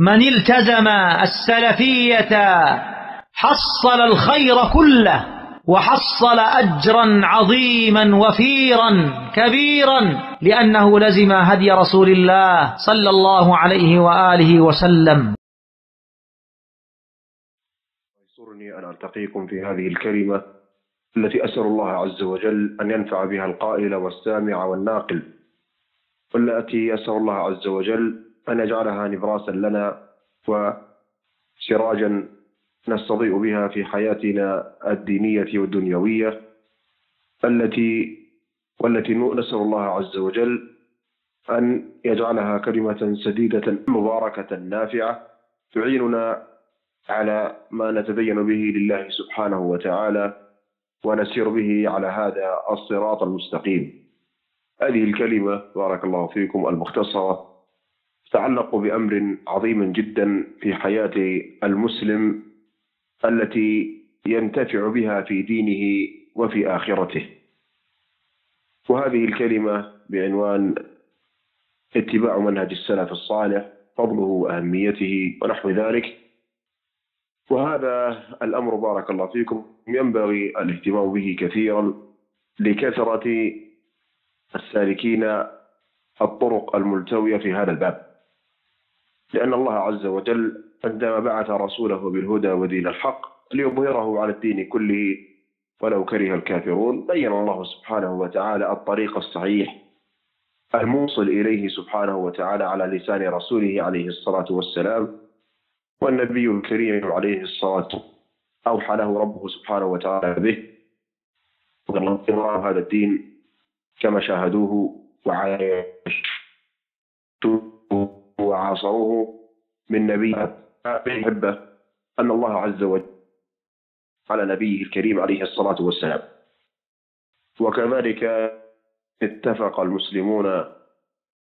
من التزم السلفية حصل الخير كله وحصل أجرا عظيما وفيرا كبيرا لأنه لزم هدي رسول الله صلى الله عليه وآله وسلم. يسرني أن ألتقيكم في هذه الكلمة التي أسأل الله عز وجل أن ينفع بها القائل والسامع والناقل. والتي أسأل الله عز وجل أن يجعلها نبراسا لنا وسراجا نستضيء بها في حياتنا الدينية والدنيوية التي والتي نسأل الله عز وجل أن يجعلها كلمة سديدة مباركة نافعة تعيننا على ما نتبين به لله سبحانه وتعالى ونسير به على هذا الصراط المستقيم. هذه الكلمة بارك الله فيكم المختصرة. تتعلق بأمر عظيم جدا في حياة المسلم التي ينتفع بها في دينه وفي آخرته. وهذه الكلمة بعنوان اتباع منهج السلف الصالح فضله وأهميته ونحو ذلك. وهذا الأمر بارك الله فيكم. ينبغي الاهتمام به كثيرا لكثرة السالكين الطرق الملتوية في هذا الباب. لأن الله عز وجل عندما بعث رسوله بالهدى ودين الحق ليظهره على الدين كله ولو كره الكافرون. بين الله سبحانه وتعالى الطريق الصحيح الموصل إليه سبحانه وتعالى على لسان رسوله عليه الصلاة والسلام. والنبي الكريم عليه الصلاة أوحى له ربه سبحانه وتعالى به. وهذا الدين كما شاهدوه وعاصروه من نبي يحبه أن الله عز وجل على نبيه الكريم عليه الصلاة والسلام. وكذلك اتفق المسلمون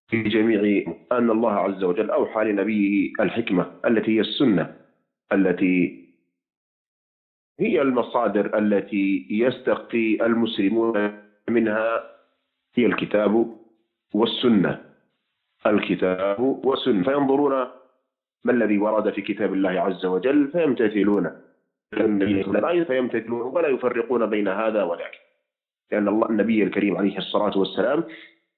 في جميع أن الله عز وجل أوحى لنبيه الحكمة التي هي السنة التي هي المصادر التي يستقي المسلمون منها هي الكتاب والسنة. الكتاب والسنة. فينظرون ما الذي ورد في كتاب الله عز وجل فيمتثلون. فيمتثلون ولا يفرقون بين هذا وذاك. لأن الله النبي الكريم عليه الصلاة والسلام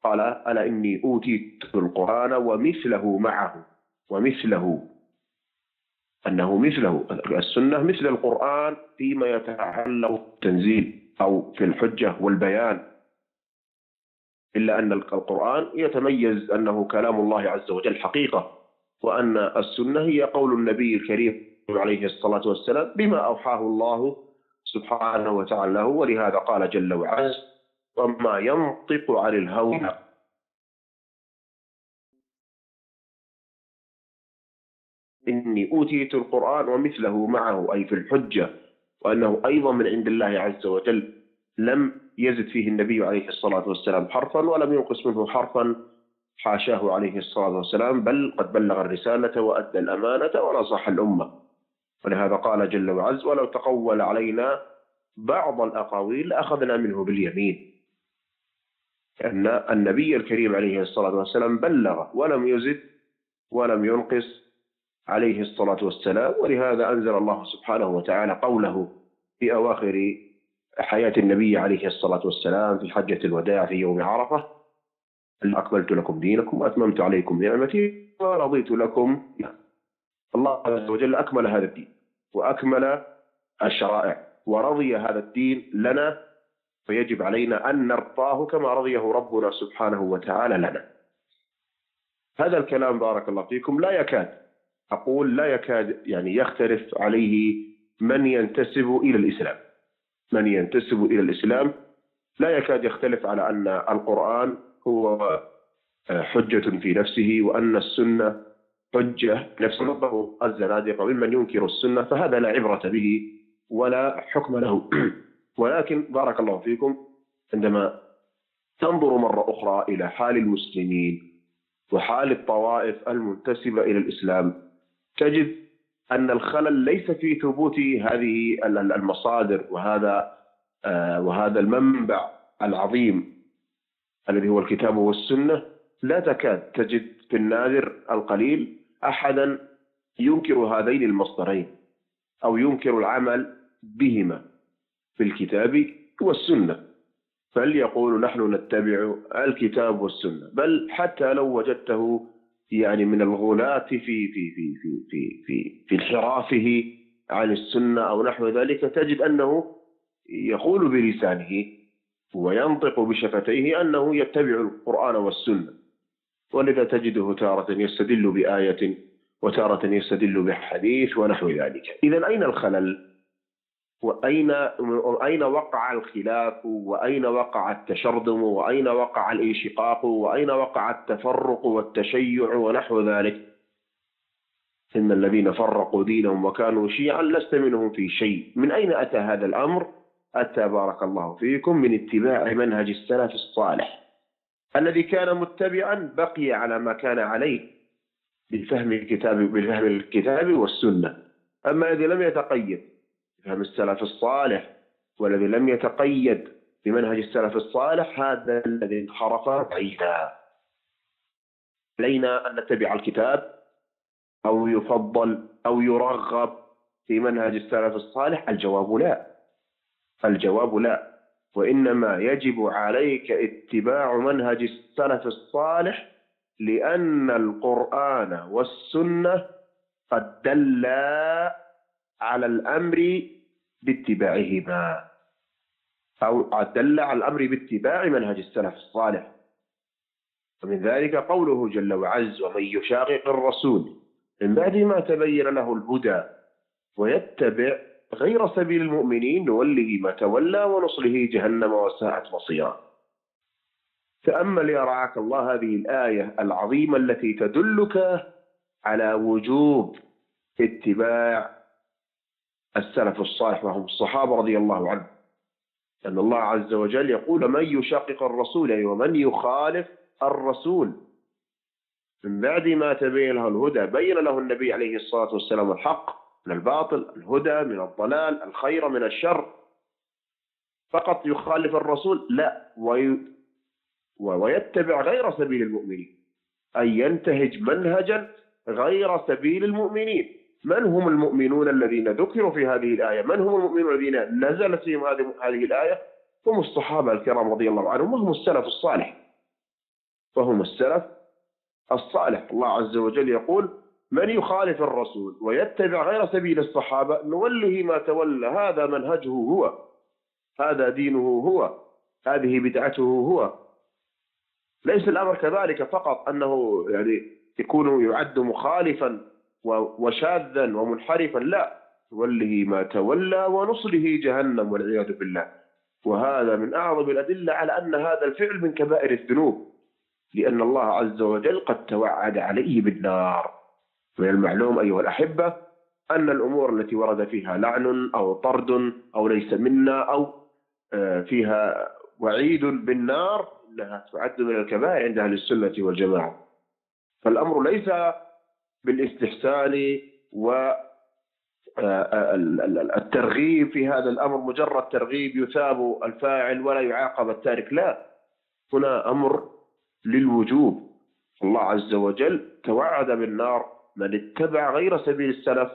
قال ألا إني أوتيت القرآن ومثله معه. ومثله. أنه مثله السنة مثل القرآن فيما يتعلق بالتنزيل أو في الحجة والبيان. إلا أن القرآن يتميز أنه كلام الله عز وجل حقيقة وأن السنة هي قول النبي الكريم عليه الصلاة والسلام بما أوحاه الله سبحانه وتعالى له ولهذا قال جل وعلا وما ينطق عن الهوى إني أوتيت القرآن ومثله معه أي في الحجة وأنه أيضا من عند الله عز وجل لم يزد فيه النبي عليه الصلاة والسلام حرفا ولم ينقص منه حرفا حاشاه عليه الصلاة والسلام بل قد بلغ الرسالة وأدى الأمانة ونصح الأمة. ولهذا قال جل وعز ولو تقول علينا بعض الأقاويل لأخذنا منه باليمين. أن النبي الكريم عليه الصلاة والسلام بلغ ولم يزد ولم ينقص عليه الصلاة والسلام ولهذا أنزل الله سبحانه وتعالى قوله في أواخر حياة النبي عليه الصلاة والسلام في حجة الوداع في يوم عرفة. أكملت لكم دينكم وأتممت عليكم نعمتي ورضيت لكم. الله عز وجل أكمل هذا الدين وأكمل الشرائع ورضي هذا الدين لنا. فيجب علينا أن نرضاه كما رضيه ربنا سبحانه وتعالى لنا. هذا الكلام بارك الله فيكم. لا يكاد أقول لا يكاد يعني يختلف عليه من ينتسب إلى الإسلام. من ينتسب إلى الإسلام. لا يكاد يختلف على أن القرآن هو حجة في نفسه وأن السنة حجة نفس ربه الزنادقة ممن ينكر السنة فهذا لا عبرة به ولا حكم له. ولكن بارك الله فيكم عندما تنظر مرة أخرى إلى حال المسلمين وحال الطوائف المنتسبة إلى الإسلام تجد أن الخلل ليس في ثبوت هذه المصادر وهذا آه، وهذا المنبع العظيم الذي هو الكتاب والسنة. لا تكاد تجد في النادر القليل أحدا ينكر هذين المصدرين أو ينكر العمل بهما في الكتاب والسنة. فليقول نحن نتبع الكتاب والسنة بل حتى لو وجدته يعني من الغلاة في في في في في في, في انحرافه عن السنة أو نحو ذلك تجد أنه يقول بلسانه وينطق بشفتيه أنه يتبع القرآن والسنة. ولذا تجده تارة يستدل بآية وتارة يستدل بحديث ونحو ذلك. إذا أين الخلل؟ وأين أين وقع الخلاف؟ وأين وقع التشرذم وأين وقع الانشقاق؟ وأين وقع التفرق والتشيع ونحو ذلك؟ إن الذين فرقوا دينهم وكانوا شيعا لست منهم في شيء. من أين أتى هذا الأمر؟ أتى بارك الله فيكم من اتباع منهج السلف الصالح الذي كان متبعا بقي على ما كان عليه بفهم الكتاب بفهم الكتاب والسنة. أما الذي لم يتقيد بفهم السلف الصالح والذي لم يتقيد بمنهج السلف الصالح هذا الذي انحرف بعيدا علينا أن نتبع الكتاب أو يفضل أو يرغب في منهج السلف الصالح؟ الجواب لا. الجواب لا. وإنما يجب عليك اتباع منهج السلف الصالح لأن القرآن والسنة قد دلا على الأمر باتباعهما. أو دل على الأمر باتباع منهج السلف الصالح. ومن ذلك قوله جل وعز ومن يشاقق الرسول من بعد ما تبين له الهدى ويتبع غير سبيل المؤمنين نوله ما تولى ونصله جهنم وساءت مصيرا. تأمل يا رعاك الله هذه الآية العظيمة التي تدلك على وجوب اتباع السلف الصالح وهم الصحابة رضي الله عنهم. أن الله عز وجل يقول من يشقق الرسول أي ومن يخالف الرسول من بعد ما تبين له الهدى بين له النبي عليه الصلاة والسلام الحق من الباطل الهدى من الضلال الخير من الشر. فقط يخالف الرسول؟ لا. وي ويتبع غير سبيل المؤمنين. أي ينتهج منهجا غير سبيل المؤمنين. من هم المؤمنون الذين ذكروا في هذه الآية؟ من هم المؤمنون الذين نزلت فيهم هذه الآية؟ هم الصحابة الكرام رضي الله عنهم وهم السلف الصالح. وهم السلف الصالح. الله عز وجل يقول من يخالف الرسول ويتبع غير سبيل الصحابة نوله ما تولى. هذا منهجه هو. هذا دينه هو. هذه بدعته هو. ليس الأمر كذلك فقط أنه يعني يكون يعد مخالفا وشاذا ومنحرفا لا نوله ما تولى ونصله جهنم والعياذ بالله. وهذا من أعظم الأدلة على أن هذا الفعل من كبائر الذنوب لأن الله عز وجل قد توعد عليه بالنار. من المعلوم أيها الأحبة أن الأمور التي ورد فيها لعن أو طرد أو ليس منا أو آه، فيها وعيد بالنار إنها تعد من الكبائر عند أهل السنة والجماعة. فالأمر ليس بالاستحسان و آه، الترغيب في هذا الأمر. مجرد ترغيب يثاب الفاعل ولا يعاقب التارك. لا هنا أمر للوجوب. الله عز وجل توعد بالنار من اتبع غير سبيل السلف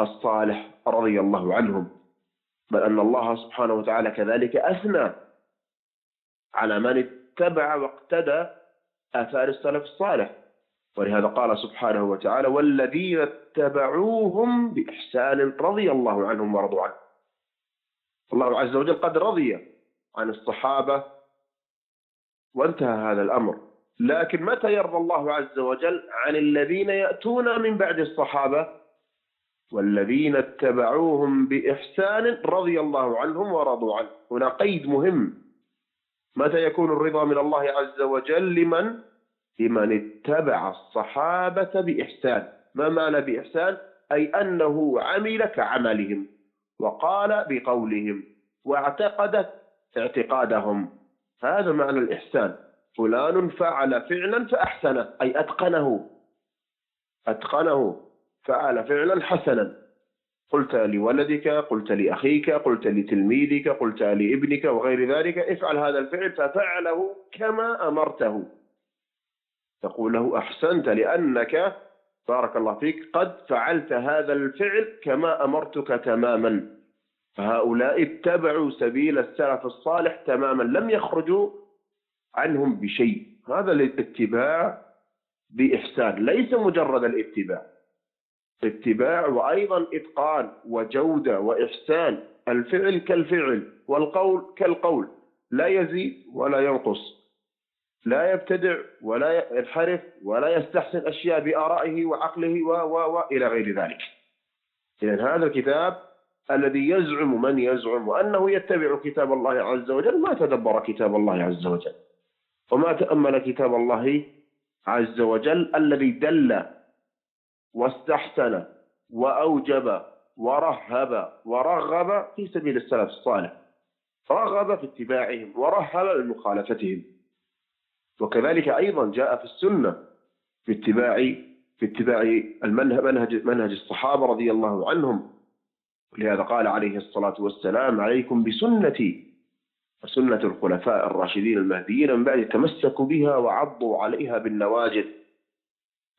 الصالح رضي الله عنهم. بل أن الله سبحانه وتعالى كذلك أثنى على من اتبع واقتدى آثار السلف الصالح. ولهذا قال سبحانه وتعالى والذين اتبعوهم بإحسان رضي الله عنهم ورضوا عنه. الله عز وجل قد رضي عن الصحابة وانتهى هذا الأمر. لكن متى يرضى الله عز وجل عن الذين يأتون من بعد الصحابة؟ والذين اتبعوهم بإحسان رضي الله عنهم ورضوا عنه. هنا قيد مهم. متى يكون الرضا من الله عز وجل لمن؟ لمن اتبع الصحابة بإحسان. ما معنى بإحسان؟ أي أنه عمل كعملهم وقال بقولهم واعتقد اعتقادهم. هذا معنى الإحسان. فلان فعل فعلا فأحسنه أي أتقنه. أتقنه. فعل فعلا حسنا. قلت لولدك قلت لأخيك قلت لتلميذك قلت لابنك وغير ذلك افعل هذا الفعل ففعله كما أمرته. تقول له أحسنت لأنك بارك الله فيك قد فعلت هذا الفعل كما أمرتك تماما. فهؤلاء اتبعوا سبيل السلف الصالح تماما لم يخرجوا عنهم بشيء. هذا الاتباع بإحسان ليس مجرد الاتباع. اتباع وأيضا إتقان وجودة وإحسان الفعل كالفعل والقول كالقول لا يزيد ولا ينقص. لا يبتدع ولا ينحرف ولا يستحسن أشياء بآرائه وعقله و و و إلى غير ذلك. إذا هذا الكتاب الذي يزعم من يزعم أنه يتبع كتاب الله عز وجل ما تدبر كتاب الله عز وجل. وما تأمل كتاب الله عز وجل الذي دل واستحسن وأوجب ورهب ورغب في سبيل السلف الصالح. رغب في اتباعهم ورهب لمخالفتهم. وكذلك أيضا جاء في السنة في اتباع في اتباع المنهج منهج منهج الصحابة رضي الله عنهم. ولهذا قال عليه الصلاة والسلام عليكم بسنتي وسنة الخلفاء الراشدين المهديين من بعد تمسكوا بها وعضوا عليها بالنواجذ.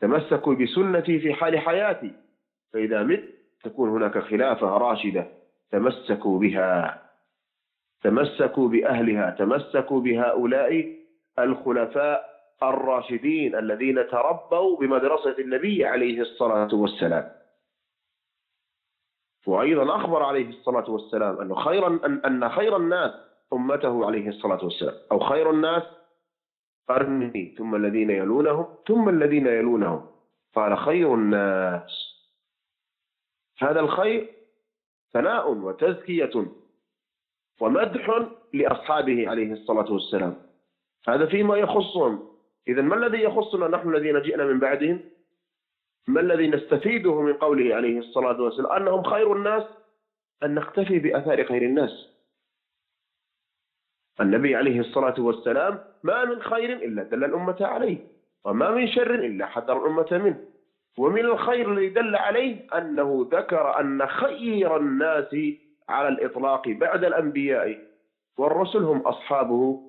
تمسكوا بسنتي في حال حياتي فإذا مت تكون هناك خلافة راشدة. تمسكوا بها. تمسكوا بأهلها تمسكوا بهؤلاء الخلفاء الراشدين الذين تربوا بمدرسة النبي عليه الصلاة والسلام. وأيضا أخبر عليه الصلاة والسلام أنه خير أن, أن خير الناس أمته عليه الصلاة والسلام. أو خير الناس قرني ثم الذين يلونهم ثم الذين يلونهم. قال خير الناس. هذا الخير ثناء وتزكية ومدح لأصحابه عليه الصلاة والسلام. هذا فيما يخصهم. إذا ما الذي يخصنا نحن الذين جئنا من بعدهم؟ ما الذي نستفيده من قوله عليه الصلاة والسلام؟ أنهم خير الناس؟ أن نقتفي بأثار خير الناس. النبي عليه الصلاة والسلام ما من خير إلا دل الأمة عليه وما من شر إلا حذر الأمة منه. ومن الخير الذي دل عليه أنه ذكر أن خير الناس على الإطلاق بعد الأنبياء والرسل هم أصحابه.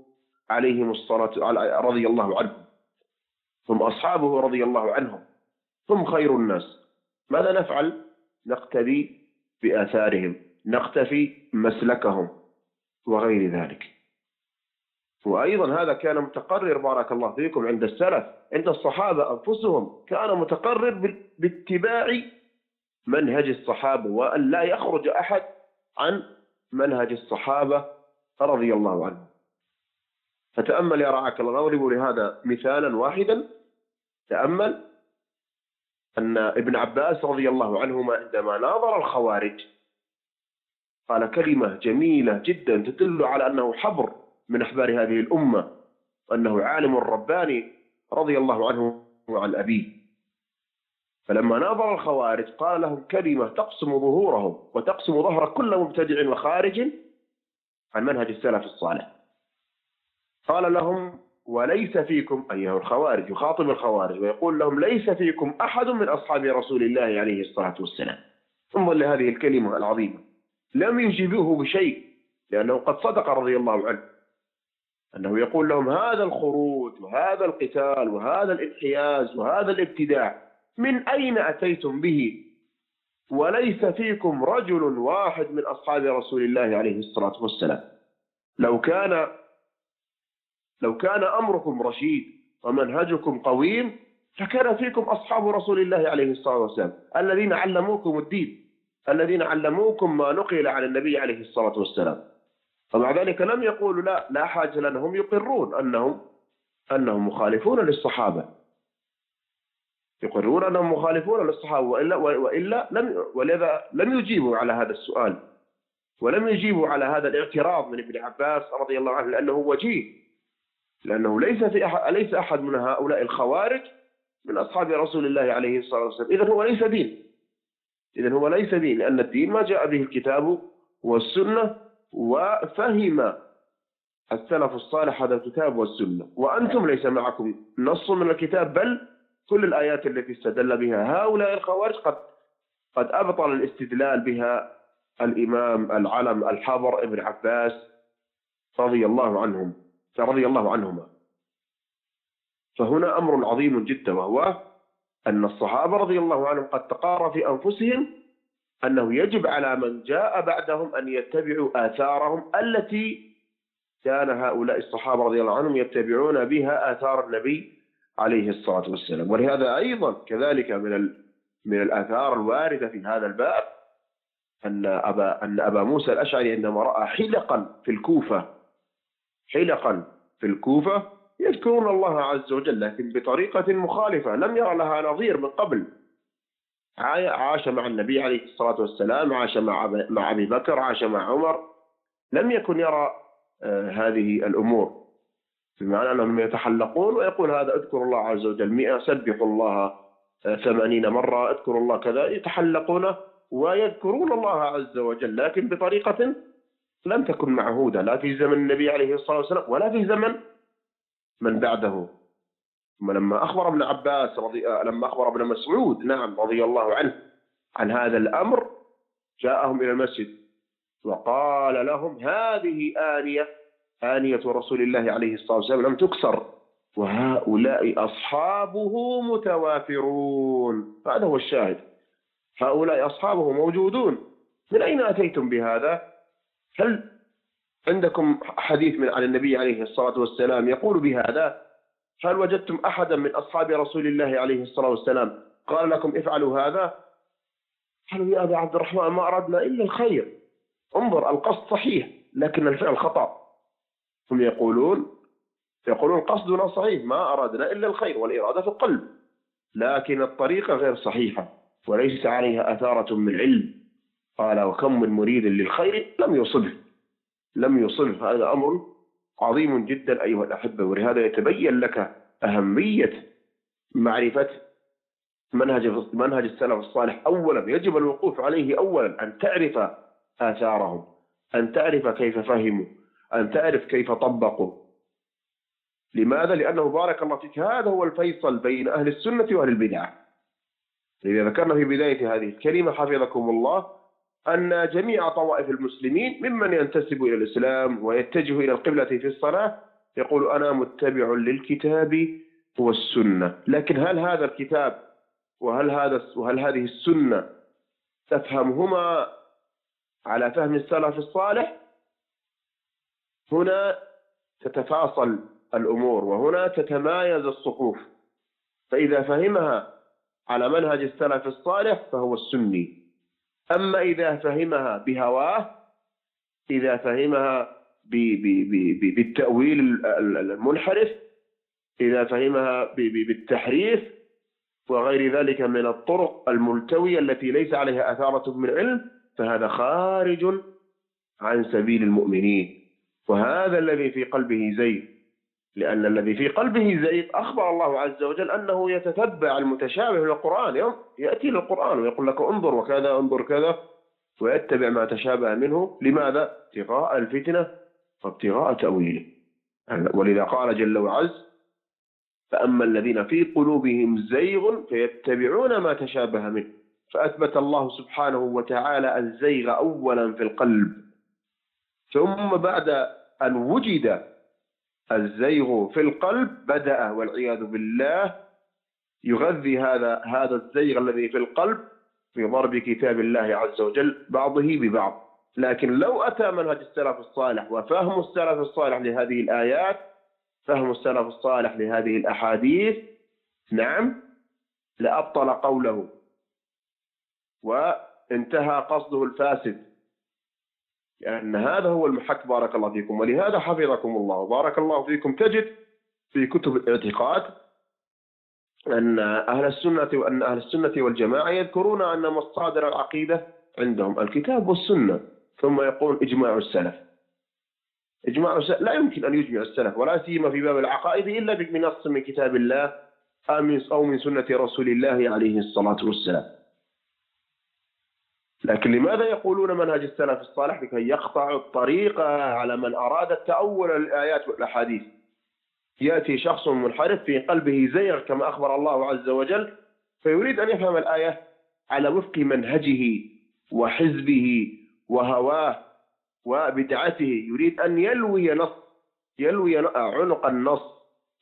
عليهم الصلاة رضي الله عنهم. هم أصحابه رضي الله عنهم. هم خير الناس. ماذا نفعل؟ نقتدي بآثارهم. نقتفي مسلكهم وغير ذلك. وأيضا هذا كان متقرر بارك الله فيكم عند السلف. عند الصحابة أنفسهم كان متقرر باتباع منهج الصحابة وأن لا يخرج أحد عن منهج الصحابة رضي الله عنهم. فتأمل يا رعاك الله نضرب لهذا مثالا واحدا. تأمل أن ابن عباس رضي الله عنهما عندما ناظر الخوارج قال كلمة جميلة جدا تدل على أنه حبر من أحبار هذه الأمة وأنه عالم رباني رضي الله عنه وعن أبيه. فلما ناظر الخوارج قال لهم كلمة تقسم ظهورهم وتقسم ظهر كل مبتدع وخارج عن منهج السلف الصالح. قال لهم وليس فيكم أيها الخوارج يخاطب الخوارج ويقول لهم ليس فيكم أحد من أصحاب رسول الله عليه الصلاة والسلام. انظر لهذه الكلمة العظيمة لم يجيبوه بشيء لأنه قد صدق رضي الله عنه. أنه يقول لهم هذا الخروج وهذا القتال وهذا الانحياز وهذا الابتداع من أين أتيتم به؟ وليس فيكم رجل واحد من أصحاب رسول الله عليه الصلاة والسلام. لو كان لو كان أمركم رشيد ومنهجكم قويم فكان فيكم أصحاب رسول الله عليه الصلاة والسلام الذين علموكم الدين الذين علموكم ما نقل عن النبي عليه الصلاة والسلام. فمع ذلك لم يقولوا لا لا حاجة لنا هم يقرون أنهم أنهم مخالفون للصحابة. يقرون أنهم مخالفون للصحابة وإلا, وإلا لم ولذا لم يجيبوا على هذا السؤال. ولم يجيبوا على هذا الاعتراض من ابن عباس رضي الله عنه لأنه وجيه. لأنه ليس في أحد ليس أحد من هؤلاء الخوارج من أصحاب رسول الله عليه الصلاة والسلام. إذا هو ليس دين. إذا هو ليس دين لأن الدين ما جاء به الكتاب والسنة وفهم السلف الصالح هذا الكتاب والسنة. وأنتم ليس معكم نص من الكتاب بل كل الآيات التي استدل بها هؤلاء الخوارج قد قد أبطل الاستدلال بها الإمام العلم الحبر ابن عباس رضي الله عنهم. رضي الله عنهما. فهنا أمر عظيم جدا وهو أن الصحابة رضي الله عنهم قد تقارى في أنفسهم أنه يجب على من جاء بعدهم أن يتبعوا آثارهم التي كان هؤلاء الصحابة رضي الله عنهم يتبعون بها آثار النبي عليه الصلاة والسلام. ولهذا أيضا كذلك من من الآثار الواردة في هذا الباب أن أبا أن أبا موسى الأشعري عندما رأى حلقا في الكوفة حلقا في الكوفة يذكرون الله عز وجل لكن بطريقة مخالفة. لم يرى لها نظير من قبل. عاش مع النبي عليه الصلاة والسلام عاش مع مع أبي بكر عاش مع عمر. لم يكن يرى آه، هذه الأمور. بمعنى أنهم يتحلقون ويقول هذا اذكر الله عز وجل مئة سبحوا الله آه، ثمانين مرة اذكروا الله كذا يتحلقون ويذكرون الله عز وجل لكن بطريقة لم تكن معهودة لا في زمن النبي عليه الصلاة والسلام ولا في زمن من بعده. ثم لما أخبر ابن عباس رضي لما أخبر ابن مسعود نعم رضي الله عنه عن هذا الأمر جاءهم إلى المسجد وقال لهم هذه آنية آنية رسول الله عليه الصلاة والسلام لم تكسر وهؤلاء أصحابه متوافرون. هذا هو الشاهد. هؤلاء أصحابه موجودون. من أين أتيتم بهذا؟ هل عندكم حديث من عن النبي عليه الصلاة والسلام يقول بهذا؟ هل وجدتم أحدا من أصحاب رسول الله عليه الصلاة والسلام قال لكم افعلوا هذا؟ قالوا يا أبا عبد الرحمن ما أردنا إلا الخير. انظر القصد صحيح لكن الفعل خطأ. هم يقولون يقولون قصدنا صحيح ما أردنا إلا الخير والإرادة في القلب. لكن الطريقة غير صحيحة وليس عليها أثارة من علم. قال وكم من مريد للخير لم يصبه. لم يصبه. هذا أمر عظيم جدا أيها الأحبة. ولهذا يتبين لك أهمية معرفة منهج منهج السلف الصالح. أولا يجب الوقوف عليه أولا أن تعرف آثارهم أن تعرف كيف فهموا أن تعرف كيف طبقوا. لماذا؟ لأنه بارك الله فيك. هذا هو الفيصل بين أهل السنة وأهل البدعة إذا ذكرنا في بداية هذه الكلمة حفظكم الله. أن جميع طوائف المسلمين ممن ينتسب إلى الإسلام ويتجه إلى القبلة في الصلاة يقول أنا متبع للكتاب والسنة. لكن هل هذا الكتاب وهل هذا وهل هذه السنة تفهمهما على فهم السلف الصالح؟ هنا تتفاصل الأمور وهنا تتمايز الصفوف. فإذا فهمها على منهج السلف الصالح فهو السني. أما إذا فهمها بهواه إذا فهمها بالتأويل المنحرف إذا فهمها بالتحريف وغير ذلك من الطرق الملتوية التي ليس عليها أثارة من علم فهذا خارج عن سبيل المؤمنين. وهذا الذي في قلبه زيغ لأن الذي في قلبه زيغ أخبر الله عز وجل أنه يتتبع المتشابه للقرآن. يأتي للقرآن ويقول لك انظر وكذا انظر كذا ويتبع ما تشابه منه. لماذا؟ ابتغاء الفتنة وابتغاء تأويله. ولذا قال جل وعز فأما الذين في قلوبهم زيغ فيتبعون ما تشابه منه. فأثبت الله سبحانه وتعالى الزيغ أولا في القلب. ثم بعد أن وجد الزيغ في القلب بدأ والعياذ بالله يغذي هذا هذا الزيغ الذي في القلب في ضرب كتاب الله عز وجل بعضه ببعض. لكن لو أتى منهج السلف الصالح وفهم السلف الصالح لهذه الآيات فهم السلف الصالح لهذه الأحاديث نعم لأبطل قوله. وانتهى قصده الفاسد. لأن هذا هو المحك. بارك الله فيكم. ولهذا حفظكم الله. بارك الله فيكم. تجد في كتب الاعتقاد أن أهل السنة وأن أهل السنة والجماعة يذكرون أن مصادر العقيدة عندهم الكتاب والسنة. ثم يقول إجماع السلف. إجماع السلف لا يمكن أن يجمع السلف ولا سيما في باب العقائد إلا بنص من كتاب الله أو من سنة رسول الله عليه الصلاة والسلام. لكن لماذا يقولون منهج السلف الصالح؟ لكي يقطعوا الطريق على من أراد التأول الآيات والأحاديث. يأتي شخص منحرف في قلبه زيغ كما أخبر الله عز وجل فيريد أن يفهم الآية على وفق منهجه وحزبه وهواه وبدعته. يريد أن يلوي نص يلوي عنق النص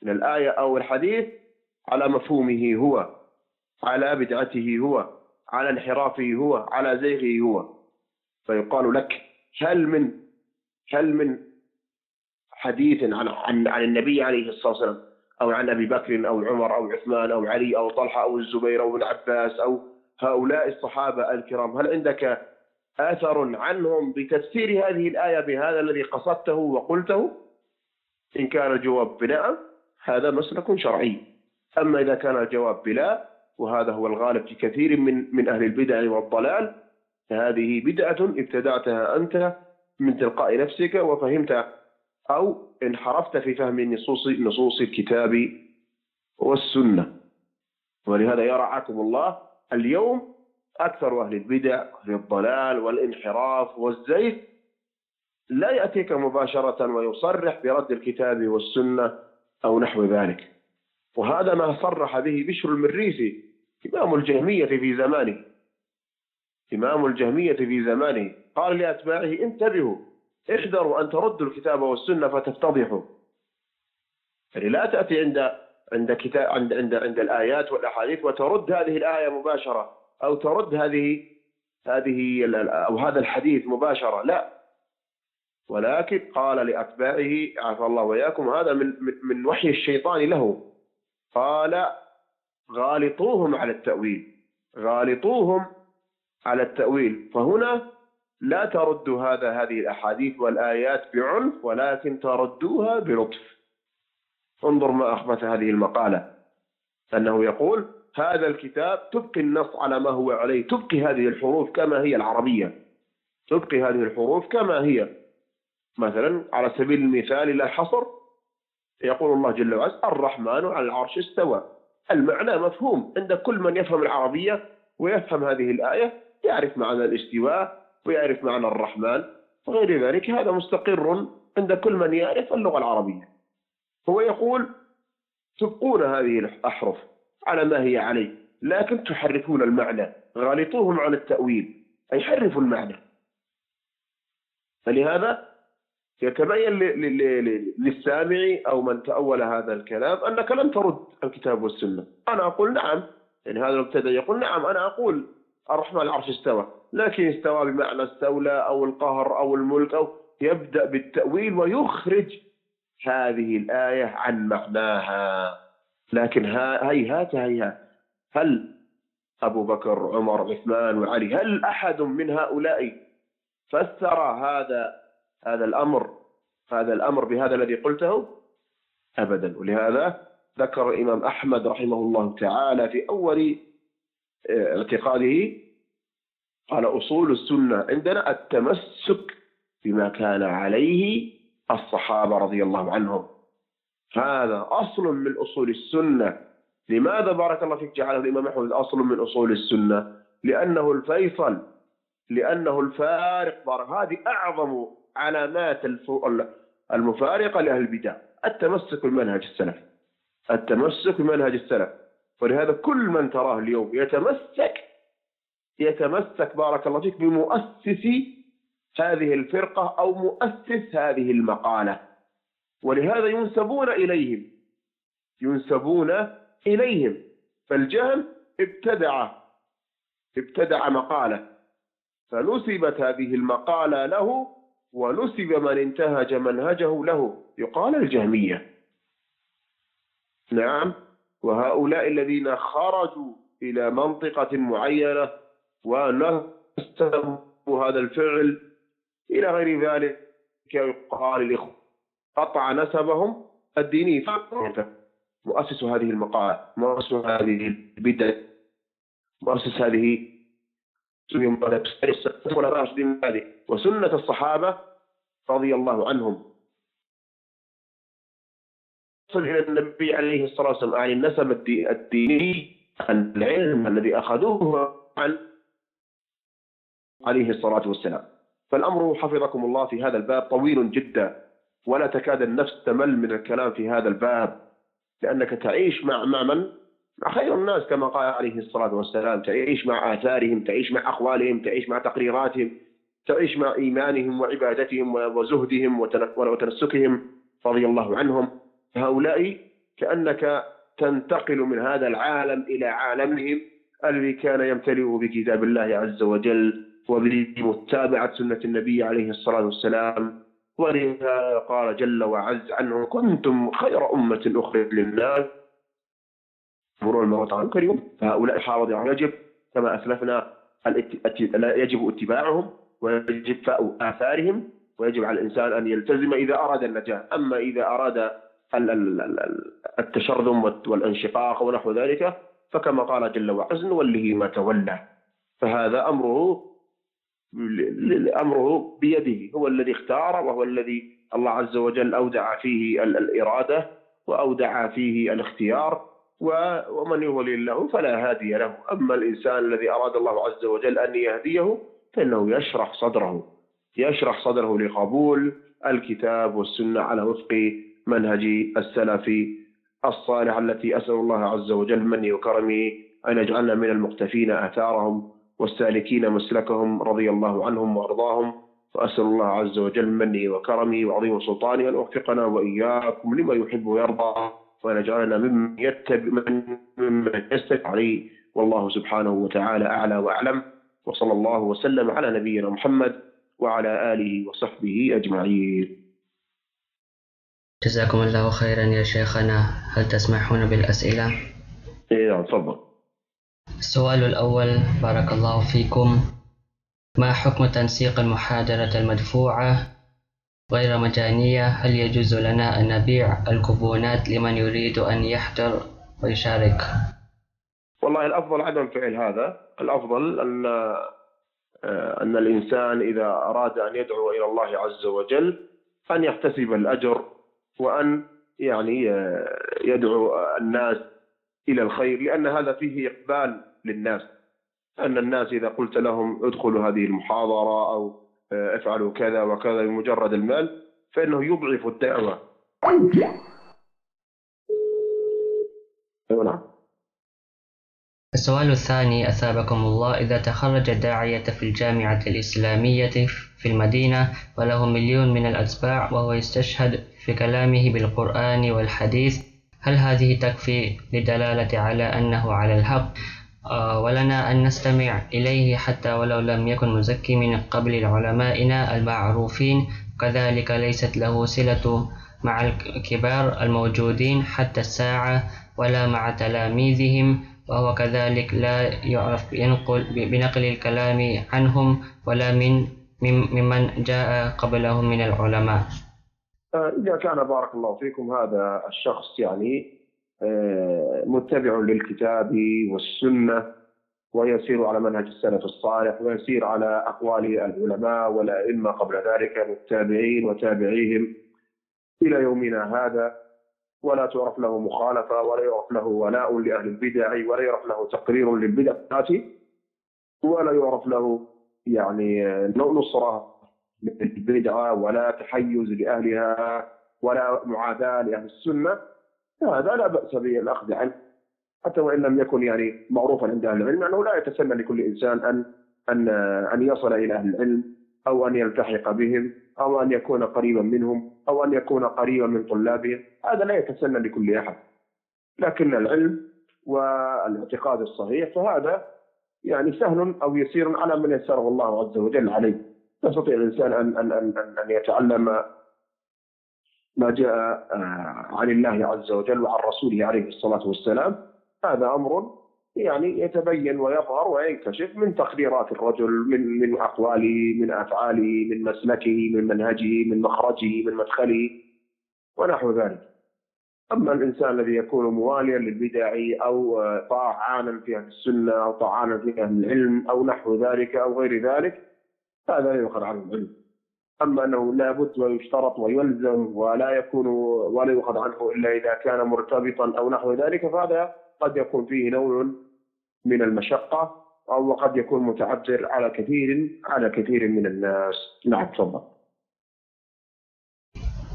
من الآية أو الحديث على مفهومه هو على بدعته هو. على انحرافه هو على زيغه هو. فيقال لك هل من هل من حديث عن عن عن النبي عليه الصلاة والسلام أو عن أبي بكر أو عمر أو عثمان أو علي أو طلحة أو الزبير أو ابن عباس أو هؤلاء الصحابة الكرام هل عندك أثر عنهم بتفسير هذه الآية بهذا الذي قصدته وقلته؟ إن كان الجواب بنعم هذا مسلك شرعي. أما إذا كان الجواب بلا وهذا هو الغالب في كثير من من أهل البدع والضلال. فهذه بدعة ابتدعتها أنت من تلقاء نفسك وفهمت أو انحرفت في فهم نصوص نصوص الكتاب والسنة. ولهذا يرعاكم الله اليوم أكثر أهل البدع أهل الضلال والانحراف والزيف لا يأتيك مباشرة ويصرح برد الكتاب والسنة أو نحو ذلك. وهذا ما صرح به بشر المريسي إمام الجهمية في زمانه. إمام الجهمية في زمانه. قال لأتباعه انتبهوا احذروا أن تردوا الكتاب والسنة فتفتضحوا. يعني لا تأتي عند عند كتاب عند عند عند الآيات والأحاديث وترد هذه الآية مباشرة أو ترد هذه هذه أو هذا الحديث مباشرة. لا. ولكن قال لأتباعه عفى الله وإياكم هذا من من وحي الشيطان له. قال غالطوهم على التأويل. غالطوهم على التأويل. فهنا لا تردوا هذا هذه الأحاديث والآيات بعنف ولكن تردوها بلطف. انظر ما أخبث هذه المقالة. أنه يقول هذا الكتاب تبقي النص على ما هو عليه تبقي هذه الحروف كما هي العربية. تبقي هذه الحروف كما هي. مثلا على سبيل المثال لا حصر يقول الله جل وعلا الرحمن على العرش استوى. المعنى مفهوم. عند كل من يفهم العربية ويفهم هذه الآية يعرف معنى الاستواء ويعرف معنى الرحمن وغير ذلك. هذا مستقر عند كل من يعرف اللغة العربية. هو يقول تبقون هذه الأحرف على ما هي عليه لكن تحرفون المعنى غالطوهم عن التأويل أي حرفوا المعنى. فلهذا يتبين للسامع أو من تأول هذا الكلام أنك لن ترد الكتاب والسنة. أنا أقول نعم. يعني هذا المبتدأ يقول نعم أنا أقول الرحمن العرش استوى. لكن استوى بمعنى استولى أو القهر أو الملك أو يبدأ بالتأويل ويخرج هذه الآية عن معناها. لكن هيهات هيهات. هل أبو بكر عمر عثمان وعلي هل أحد من هؤلاء فسر هذا هذا الأمر هذا الأمر بهذا الذي قلته أبدا. ولهذا ذكر الإمام أحمد رحمه الله تعالى في أول اعتقاده قال أصول السنة عندنا التمسك بما كان عليه الصحابة رضي الله عنهم. هذا أصل من أصول السنة. لماذا بارك الله فيك؟ جعله الإمام أحمد أصل من أصول السنة. لأنه الفيصل لأنه الفارق بارك. هذه أعظم علامات المفارقة لأهل البدع. التمسك بمنهج السلف. التمسك بمنهج السلف. ولهذا كل من تراه اليوم يتمسك يتمسك بارك الله فيك بمؤسس هذه الفرقة أو مؤسس هذه المقالة. ولهذا ينسبون إليهم. ينسبون إليهم. فالجهم ابتدع. ابتدع مقالة. فنسبت هذه المقالة له ونسب من انتهج منهجه له. يقال الجهمية. نعم. وهؤلاء الذين خرجوا إلى منطقة معينة ونسبوا هذا الفعل إلى غير ذلك يقال الإخوة قطع نسبهم الديني. مؤسس هذه المقالة مؤسس هذه البدع مؤسس هذه وسنة الصحابة رضي الله عنهم. يصل إلى النبي عليه الصلاة والسلام. عن النسب الديني العلم الذي أخذوه عن عليه الصلاة والسلام. فالأمر حفظكم الله في هذا الباب طويل جدا. ولا تكاد النفس تمل من الكلام في هذا الباب. لأنك تعيش مع مع من؟ خير الناس كما قال عليه الصلاة والسلام تعيش مع آثارهم تعيش مع أقوالهم تعيش مع تقريراتهم تعيش مع إيمانهم وعبادتهم وزهدهم وتنسكهم رضي الله عنهم. هؤلاء كأنك تنتقل من هذا العالم إلى عالمهم الذي كان يمتلئ بكتاب الله عز وجل وبمتابعة سنة النبي عليه الصلاة والسلام. ولهذا قال جل وعز عنه كنتم خير أمة أخرجت للناس مرور الموت عن كريم فهؤلاء حافظ يجب كما أسلفنا يجب اتباعهم ويجب آثارهم ويجب على الإنسان أن يلتزم إذا أراد النجاة. أما إذا أراد التشرذم والانشقاق ونحو ذلك فكما قال جل وعز نوله ما تولى فهذا أمره أمره بيده. هو الذي اختار وهو الذي الله عز وجل أودع فيه الإرادة وأودع فيه الاختيار. ومن يولي الله فلا هادي له. أما الإنسان الذي أراد الله عز وجل أن يهديه فإنه يشرح صدره يشرح صدره لقبول الكتاب والسنة على وفق منهج السلف الصالح التي أسأل الله عز وجل مني وكرمه أن يجعلنا من المقتفين آثارهم والسالكين مسلكهم رضي الله عنهم وأرضاهم. وأسأل الله عز وجل مني وكرمه وعظيم سلطانه أن يوفقنا وإياكم لما يحب ويرضى. وأن يجعلنا ممن يتبع ممن يستمع عليه. والله سبحانه وتعالى أعلى وأعلم. وصلى الله وسلم على نبينا محمد وعلى آله وصحبه أجمعين. جزاكم الله خيرا يا شيخنا. هل تسمحون بالأسئلة؟ إيه تفضل. السؤال الأول بارك الله فيكم. ما حكم تنسيق المحاضرة المدفوعة؟ غير مجانية هل يجوز لنا أن نبيع الكوبونات لمن يريد أن يحضر ويشارك؟ والله الأفضل عدم فعل هذا الأفضل أن آه، أن الإنسان إذا أراد أن يدعو إلى الله عز وجل أن يحتسب الأجر وأن يعني آه، يدعو الناس إلى الخير لأن هذا فيه إقبال للناس أن الناس إذا قلت لهم ادخلوا هذه المحاضرة أو افعلوا كذا وكذا بمجرد المال فإنه يضعف الدعوة. أيوة، نعم. السؤال الثاني أثابكم الله إذا تخرج الداعية في الجامعة الإسلامية في المدينة وله مليون من الأتباع وهو يستشهد في كلامه بالقرآن والحديث هل هذه تكفي لدلالة على أنه على الحق؟ آه، ولنا أن نستمع إليه حتى ولو لم يكن مزكي من قبل علمائنا المعروفين. كذلك ليست له صلة مع الكبار الموجودين حتى الساعة ولا مع تلاميذهم وهو كذلك لا يعرف ينقل بنقل الكلام عنهم ولا من ممن جاء قبلهم من العلماء. آه، إذا كان بارك الله فيكم هذا الشخص يعني آه، متبع للكتاب والسنة ويسير على منهج السلف الصالح ويسير على أقوال العلماء والأئمة قبل ذلك والتابعين وتابعيهم إلى يومنا هذا. ولا تعرف له مخالفة ولا يعرف له ولاء لأهل البدع ولا يعرف له تقرير للبدع ولا يعرف له يعني نصرة للبدعة ولا تحيز لأهلها ولا معاداة لأهل السنة. هذا لا بأس بالأخذ عنه حتى وإن لم يكن يعني معروفا عند أهل العلم أنه لا يتسنى لكل إنسان أن أن أن يصل إلى أهل العلم أو أن يلتحق بهم أو أن يكون قريبا منهم أو أن يكون قريبا من طلابهم هذا لا يتسنى لكل أحد. لكن العلم والاعتقاد الصحيح فهذا يعني سهل أو يسير على من يسره الله عز وجل عليه. يستطيع الإنسان أن أن أن أن يتعلم ما جاء آه، عن الله عز وجل وعن رسوله عليه الصلاة والسلام هذا أمر يعني يتبين ويظهر وينكشف من تقريرات الرجل من من أقواله من أفعاله من مسلكه من منهجه من مخرجه من مدخله ونحو ذلك. أما الإنسان الذي يكون مواليا للبدع أو طاعانا في أهل السنة أو طاعانا في أهل العلم أو نحو ذلك أو غير ذلك هذا لا يؤخذ عنه العلم. أما أنه لابد ويشترط ويلزم ولا يكون ولا يؤخذ عنه إلا إذا كان مرتبطا أو نحو ذلك فهذا قد يكون فيه نوع من المشقة أو قد يكون متعذر على كثير على كثير من الناس. نعم تفضل.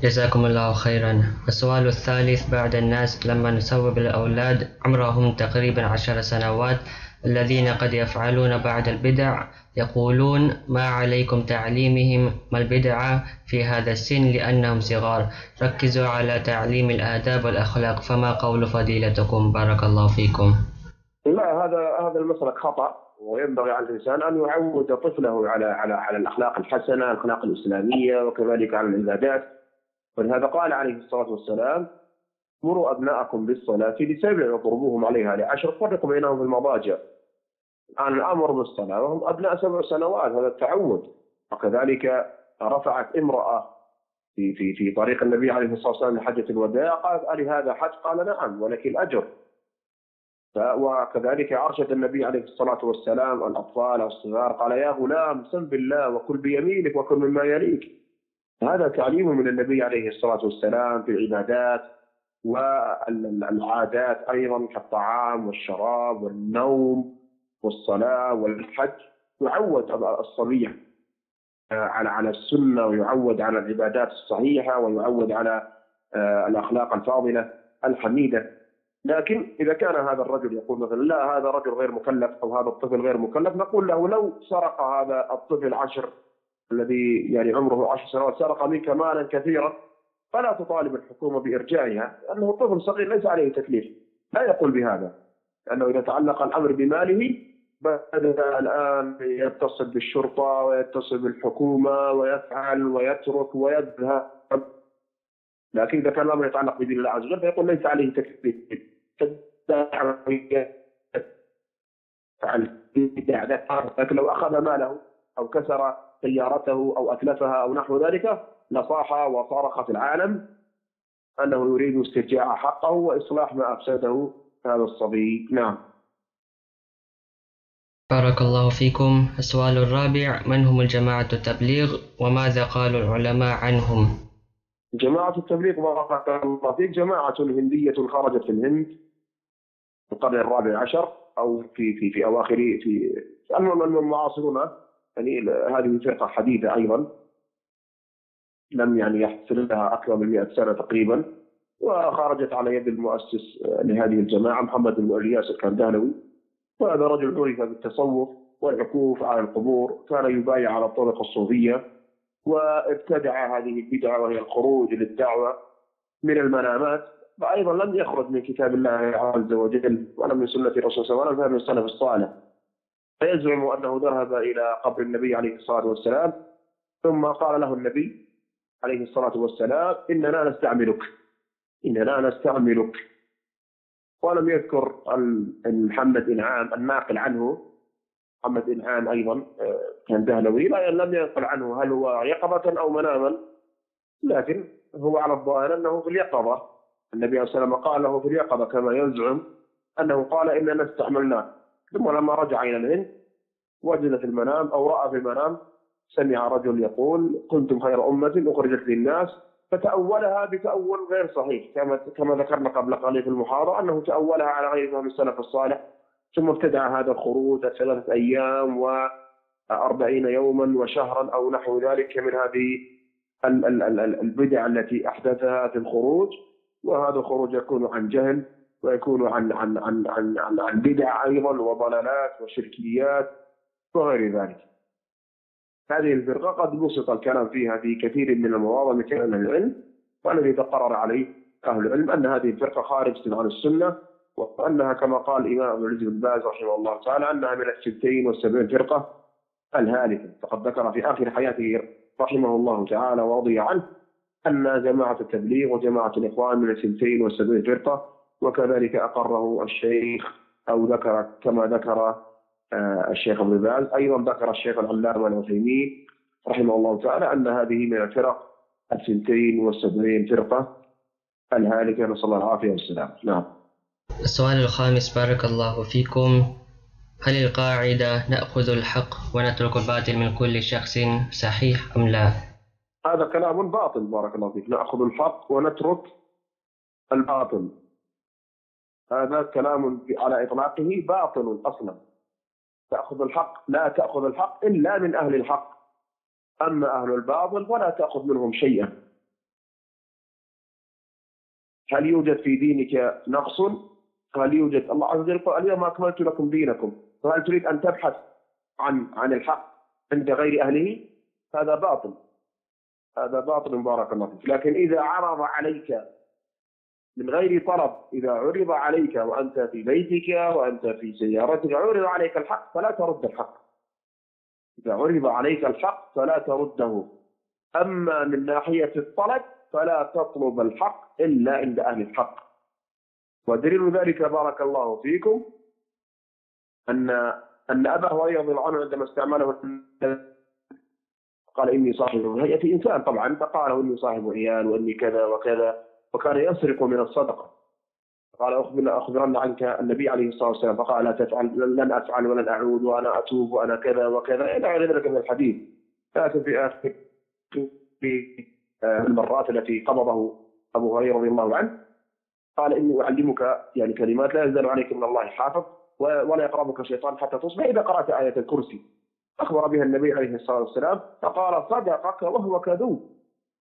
جزاكم الله خيرا. السؤال الثالث بعد الناس لما نسوي بالأولاد عمرهم تقريبا عشر سنوات الذين قد يفعلون بعد البدع يقولون ما عليكم تعليمهم ما البدعة في هذا السن لأنهم صغار. ركزوا على تعليم الآداب والأخلاق فما قول فضيلتكم؟ بارك الله فيكم. لا هذا هذا المسلك خطأ وينبغي على الإنسان أن يعود طفله على على على الأخلاق الحسنة الأخلاق الإسلامية وكذلك على العبادات. ولهذا قال عليه الصلاة والسلام مروا أبناءكم بالصلاة لسبع واضربوهم عليها لعشر فرقوا بينهم في المضاجع. عن الأمر بالصلاة وهم أبناء سبع سنوات هذا التعود. وكذلك رفعت امرأة في في في طريق النبي عليه الصلاة والسلام لحجة الوداع قالت ألي هذا حج؟ قال نعم ولك الأجر. وكذلك أرشد النبي عليه الصلاة والسلام الأطفال الصغار قال يا غلام سم بالله وكل بيمينك وكل مما يليك. هذا تعليم من النبي عليه الصلاة والسلام في العبادات والعادات أيضا كالطعام والشراب والنوم. والصلاة والحج يعود الصبي على على السنة ويعود على العبادات الصحيحة ويعود على آه، الأخلاق الفاضلة الحميدة. لكن إذا كان هذا الرجل يقول مثلا لا هذا رجل غير مكلف أو هذا الطفل غير مكلف نقول له لو سرق هذا الطفل عشر الذي يعني عمره عشر سنوات سرق منك مالا كثيرا فلا تطالب الحكومة بإرجاعها لأنه طفل صغير ليس عليه تكليف. لا يقول بهذا لأنه إذا تعلق الأمر بماله بدأ الآن يتصل بالشرطة ويتصل بالحكومة ويفعل ويترك ويذهب. لكن إذا كان الأمر يتعلق بدين الله عز وجل فيقول ليس عليه فعل لكن لو أخذ ماله أو كسر سيارته أو أتلفها أو نحو ذلك لصاح وصارخ في العالم أنه يريد استرجاع حقه وإصلاح ما أفسده هذا الصبي. نعم. بارك الله فيكم. السؤال الرابع من هم الجماعة التبليغ وماذا قال العلماء عنهم؟ جماعة التبليغ بارك الله فيك جماعة هندية خرجت في الهند في القرن الرابع عشر أو في في في أواخر في المعاصرون يعني هذه فرقة حديثة أيضا. لم يعني يحصل لها أكثر من 100 سنة تقريبا وخرجت على يد المؤسس لهذه الجماعة محمد بن الياس الكندهلوي. وهذا رجل عرف بالتصوف والعكوف على القبور كان يبايع على الطرق الصوفية وابتدع هذه البدعة وهي الخروج للدعوة من المنامات وأيضا لم يخرج من كتاب الله عز وجل ولا من سنة الرسول صلى الله عليه وسلم ولا من السلف الصالح. فيزعم أنه ذهب إلى قبر النبي عليه الصلاة والسلام ثم قال له النبي عليه الصلاة والسلام إننا نستعملك إننا نستعملك. ولم يذكر محمد إنعام الناقل عنه. محمد إنعام أيضا آه، كان دهلوي لم ينقل عنه هل هو يقظة أو مناما. لكن هو على الظاهر أنه في اليقظة. النبي صلى الله عليه وسلم قال له في اليقظة كما يزعم أنه قال إننا استعملناك ثم لما رجع إلى الهند وجد في المنام أو رأى في المنام سمع رجل يقول كنتم خير أمة أخرجت للناس فتأولها بتأول غير صحيح كما كما ذكرنا قبل قليل في المحاضرة أنه تأولها على غير فهم السلف الصالح ثم ابتدع هذا الخروج ثلاثة أيام وأربعين يوما وشهرا أو نحو ذلك من هذه البدع التي أحدثها في الخروج وهذا الخروج يكون عن جهل ويكون عن عن عن عن عن, عن بدع أيضا وضلالات وشركيات وغير ذلك. هذه الفرقة قد بسط الكلام فيها في كثير من المواضع من كلام العلم والذي تقرر عليه أهل العلم أن هذه الفرقة خارجة عن السنة وأنها كما قال الإمام ابن العز بن باز رحمه الله تعالى أنها من الستين والسبعين فرقة الهالكة. فقد ذكر في آخر حياته رحمه الله تعالى ورضي عنه أن جماعة التبليغ وجماعة الإخوان من الستين والسبعين فرقة وكذلك أقره الشيخ أو ذكر كما ذكر الشيخ ابن باز أيضا ذكر الشيخ العلامة العثيمين رحمه الله تعالى أن هذه من الفرق الثنتين والسبعين فرقة الهالكة. نسأل الله العافية والسلام. نعم. السؤال الخامس بارك الله فيكم. هل القاعدة نأخذ الحق ونترك الباطل من كل شخص صحيح أم لا؟ هذا كلام باطل بارك الله فيك. نأخذ الحق ونترك الباطل. هذا كلام على إطلاقه باطل أصلا. تأخذ الحق لا تأخذ الحق إلا من أهل الحق. أما أهل الباطل ولا تأخذ منهم شيئا. هل يوجد في دينك نقص؟ هل يوجد؟ الله عز وجل قال اليوم أكملت لكم دينكم. وهل تريد أن تبحث عن عن الحق عند غير أهله؟ هذا باطل. هذا باطل بارك الله فيك. لكن إذا عرض عليك من غير طلب. إذا عرض عليك وأنت في بيتك وأنت في سيارتك عرض عليك الحق فلا ترد الحق. إذا عرض عليك الحق فلا ترده. أما من ناحية الطلب فلا تطلب الحق إلا عند أهل الحق. ودليل ذلك بارك الله فيكم أن أن أبا هريرة رضي الله عنه عندما استعمله قال إني صاحب هيئة إنسان. طبعا فقال إني صاحب عيال وإني كذا وكذا. وكان يسرق من الصدقة. قال أخبرنا عنك النبي عليه الصلاة والسلام فقال لا تفعل لن أفعل ولن أعود وأنا أتوب وأنا كذا وكذا. إلى غير ذلك من الحديث. لكن في آخر في المرات التي قبضه أبو هريرة رضي الله عنه. قال إني أعلمك يعني كلمات لا يزال عليك من الله حافظ ولا يقربك شيطان حتى تصبح. إذا قرأت آية الكرسي أخبر بها النبي عليه الصلاة والسلام فقال صدقك وهو كذوب.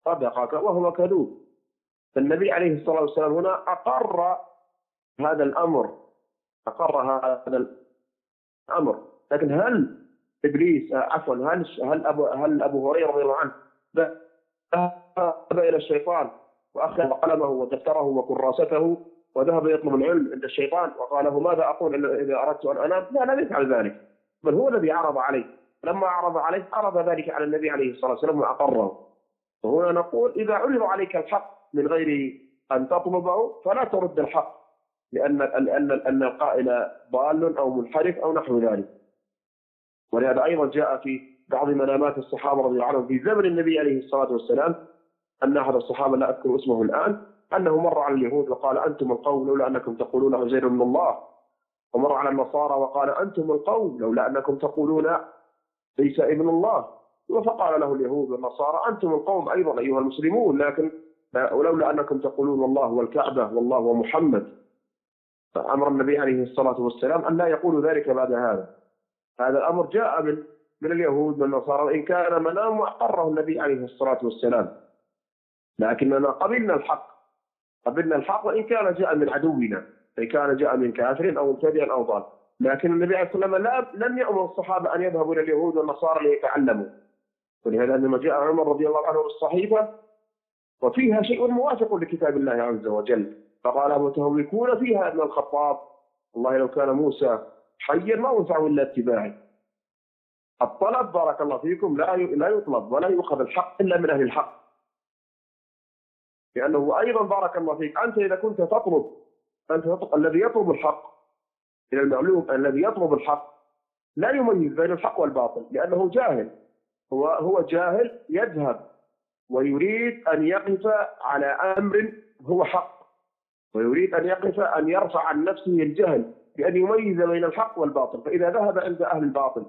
صدقك وهو كذوب. فالنبي عليه الصلاة والسلام هنا أقر هذا الأمر أقر هذا الأمر. لكن هل إبليس عفوا هل هل أبو هل أبو هريرة رضي الله عنه ذهب إلى الشيطان وأخذ قلمه ودفتره وكراسته وذهب يطلب العلم عند الشيطان وقال له ماذا أقول إذا أردت أن أنام؟ لا لم يفعل ذلك بل هو الذي عرض عليه. لما عرض عليه عرض ذلك على النبي عليه الصلاة والسلام وأقره. وهنا نقول إذا عرض عليك الحق من غير أن تطلبه فلا ترد الحق لأن لأن أن القائل ضال أو منحرف أو نحو ذلك. ولهذا أيضا جاء في بعض منامات الصحابة رضي الله عنهم في زمن النبي عليه الصلاة والسلام أن أحد الصحابة لا أذكر اسمه الآن أنه مر على اليهود وقال أنتم القوم لولا أنكم تقولون عزير من الله. ومر على النصارى وقال أنتم القوم لولا أنكم تقولون عيسى ابن الله. فقال له اليهود والنصارى أنتم القوم أيضا أيها المسلمون لكن ولولا أنكم تقولون الله والكعبة والله ومحمد فأمر النبي عليه الصلاة والسلام أن لا يقولوا ذلك بعد هذا. هذا الأمر جاء من من اليهود والنصارى وإن كان منام أقره النبي عليه الصلاة والسلام. لكننا قبلنا الحق قبلنا الحق وإن كان جاء من عدونا إن كان جاء من كافر أو مبتدع أو ضال. لكن النبي عليه الصلاة والسلام لم يأمر الصحابة أن يذهبوا إلى اليهود والنصارى ليتعلموا. ولهذا عندما جاء عمر رضي الله عنه بالصحيفة وفيها شيء موافق لكتاب الله عز وجل. فقال متهوكون فيها ابن الخطاب. والله لو كان موسى حيا ما وسعه إلا اتباعي الطلب بارك الله فيكم لا لا يطلب ولا يؤخذ الحق إلا من أهل الحق. لأنه أيضا بارك الله فيك أنت إذا كنت تطلب أنت تطلب الذي يطلب الحق إلى المعلوم الذي يطلب الحق لا يميز بين الحق والباطل لأنه جاهل. هو هو جاهل يذهب ويريد أن يقف على أمر هو حق. ويريد أن يقف أن يرفع عن نفسه الجهل بأن يميز بين الحق والباطل. فإذا ذهب عند أهل الباطل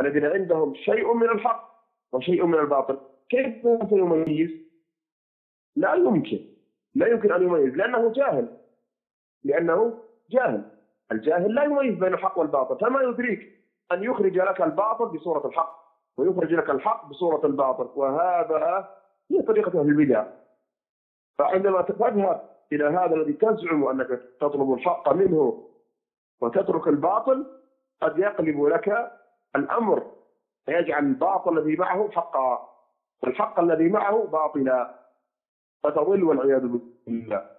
الذين عندهم شيء من الحق وشيء من الباطل كيف سيميز؟ لا يمكن. لا يمكن أن يميز لأنه جاهل. لأنه جاهل. الجاهل لا يميز بين الحق والباطل. فما يدريك أن يخرج لك الباطل بصورة الحق؟ ويخرج لك الحق بصورة الباطل. وهذا هي طريقة أهل البدع. فعندما تذهب إلى هذا الذي تزعم أنك تطلب الحق منه وتترك الباطل قد يقلب لك الأمر. فيجعل الباطل الذي معه حقا والحق الذي معه باطلا. فتضل والعياذ بالله.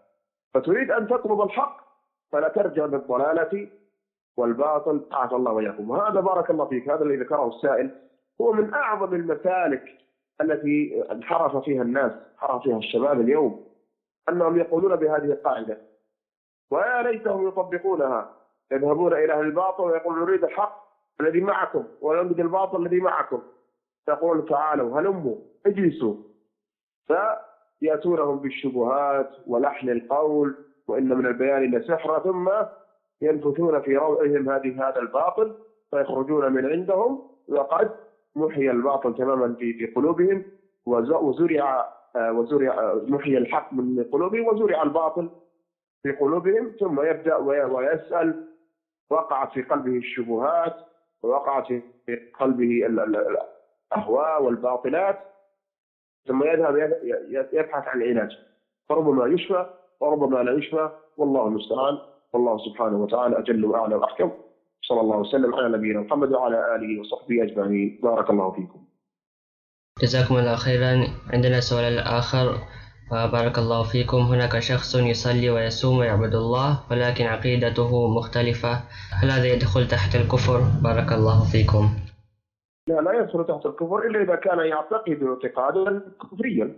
فتريد أن تطلب الحق فلا ترجع بالضلالة والباطل. عافى الله وإياكم. وهذا بارك الله فيك. هذا الذي ذكره السائل. هو من أعظم المسالك التي انحرف فيها الناس انحرف فيها الشباب اليوم أنهم يقولون بهذه القاعدة ويا ليتهم يطبقونها يذهبون إلى أهل الباطل ويقولون نريد الحق الذي معكم ونريد الباطل الذي معكم. تقول تعالوا هلموا اجلسوا. فيأتونهم بالشبهات ولحن القول وإن من البيان لسحر ثم ينفثون في روعهم هذه هذا الباطل فيخرجون من عندهم وقد محي الباطل تماما في قلوبهم وزرع وزرع محي الحق من قلوبهم وزرع الباطل في قلوبهم ثم يبدأ ويسأل. وقعت في قلبه الشبهات ووقعت في قلبه الأهواء والباطلات ثم يذهب يبحث عن علاج. فربما يشفى وربما لا يشفى والله المستعان. والله سبحانه وتعالى أجل وأعلى وأحكم. صلى الله وسلم على نبينا محمد وعلى آله وصحبه أجمعين. بارك الله فيكم. جزاكم الله خيرا. عندنا سؤال آخر بارك الله فيكم. هناك شخص يصلي ويصوم ويعبد الله ولكن عقيدته مختلفة. هل هذا يدخل تحت الكفر؟ بارك الله فيكم. لا لا يدخل تحت الكفر إلا إذا كان يعتقد اعتقادا كفريا.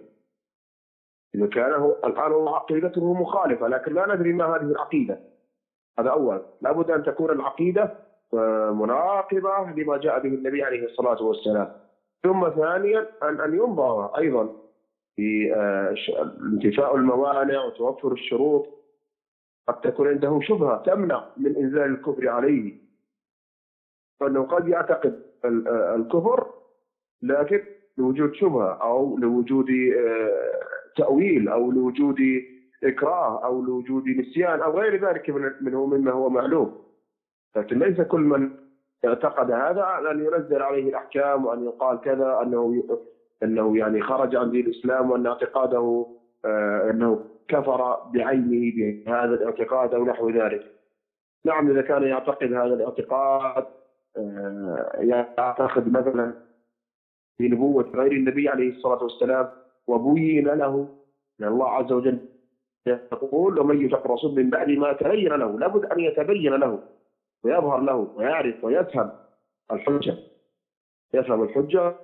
إذا كان هو الآن هو عقيدته مخالفة لكن لا ندري ما هذه العقيدة. هذا أول. لابد أن تكون العقيدة آه، مناقضة لما جاء به النبي عليه الصلاة والسلام. ثم ثانيا أن أن ينظر أيضا في آه، انتفاء الموانع وتوفر الشروط. قد تكون عنده شبهة تمنع من إنزال الكفر عليه. فإنه قد يعتقد آه، الكفر لكن لوجود شبهة أو لوجود تأويل أو لوجود إكراه أو لوجود نسيان أو غير ذلك منه مما هو معلوم. لكن ليس كل من اعتقد هذا أن ينزل عليه الأحكام وأن يقال كذا أنه أنه يعني خرج عن دين الإسلام وأن اعتقاده آه، أنه كفر بعينه بهذا الاعتقاد أو نحو ذلك. نعم إذا كان يعتقد هذا الاعتقاد آه، يعتقد مثلا بنبوة غير النبي عليه الصلاة والسلام وبين له من الله عز وجل يقول ومن يشق الرسول من بعد ما تبين له لابد أن يتبين له ويظهر له ويعرف ويفهم الحجة. يفهم الحجة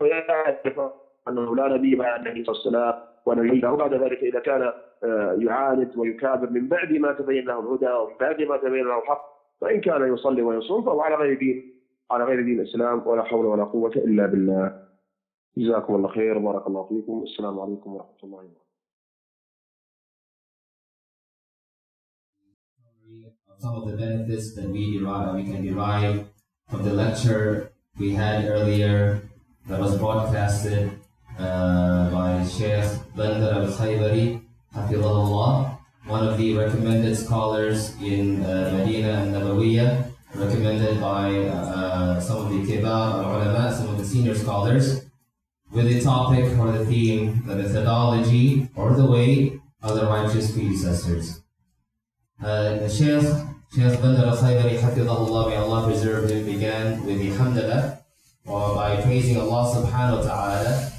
ويعرف أنه لا نبي بعد النبي صلى الله عليه وسلم ونبيه بعد ذلك إذا كان آه، يعاند ويكابر من بعد ما تبين له الهدى ومن بعد ما تبين له الحق فإن كان يصلي ويصوم فهو على غير دين على غير دين الإسلام ولا حول ولا قوة إلا بالله. جزاكم الله خير بارك الله فيكم. السلام عليكم ورحمة الله وبركاته. Some of the benefits that we derive, we can derive from the lecture we had earlier that was broadcasted uh, by Sheikh Bandar al-Khaybari, Hafizahullah, one of the recommended scholars in uh, Medina and Nabawiyah, recommended by uh, some of the kibar al-ulama, some of the senior scholars with the topic or the theme, the methodology, or the way of the righteous predecessors. Uh, the Shaykh, Shaykh Bandar al-Khaybari, Hafidahullah, may Allah preserve him, began with the Hamdallah, or by praising Allah subhanahu wa ta'ala.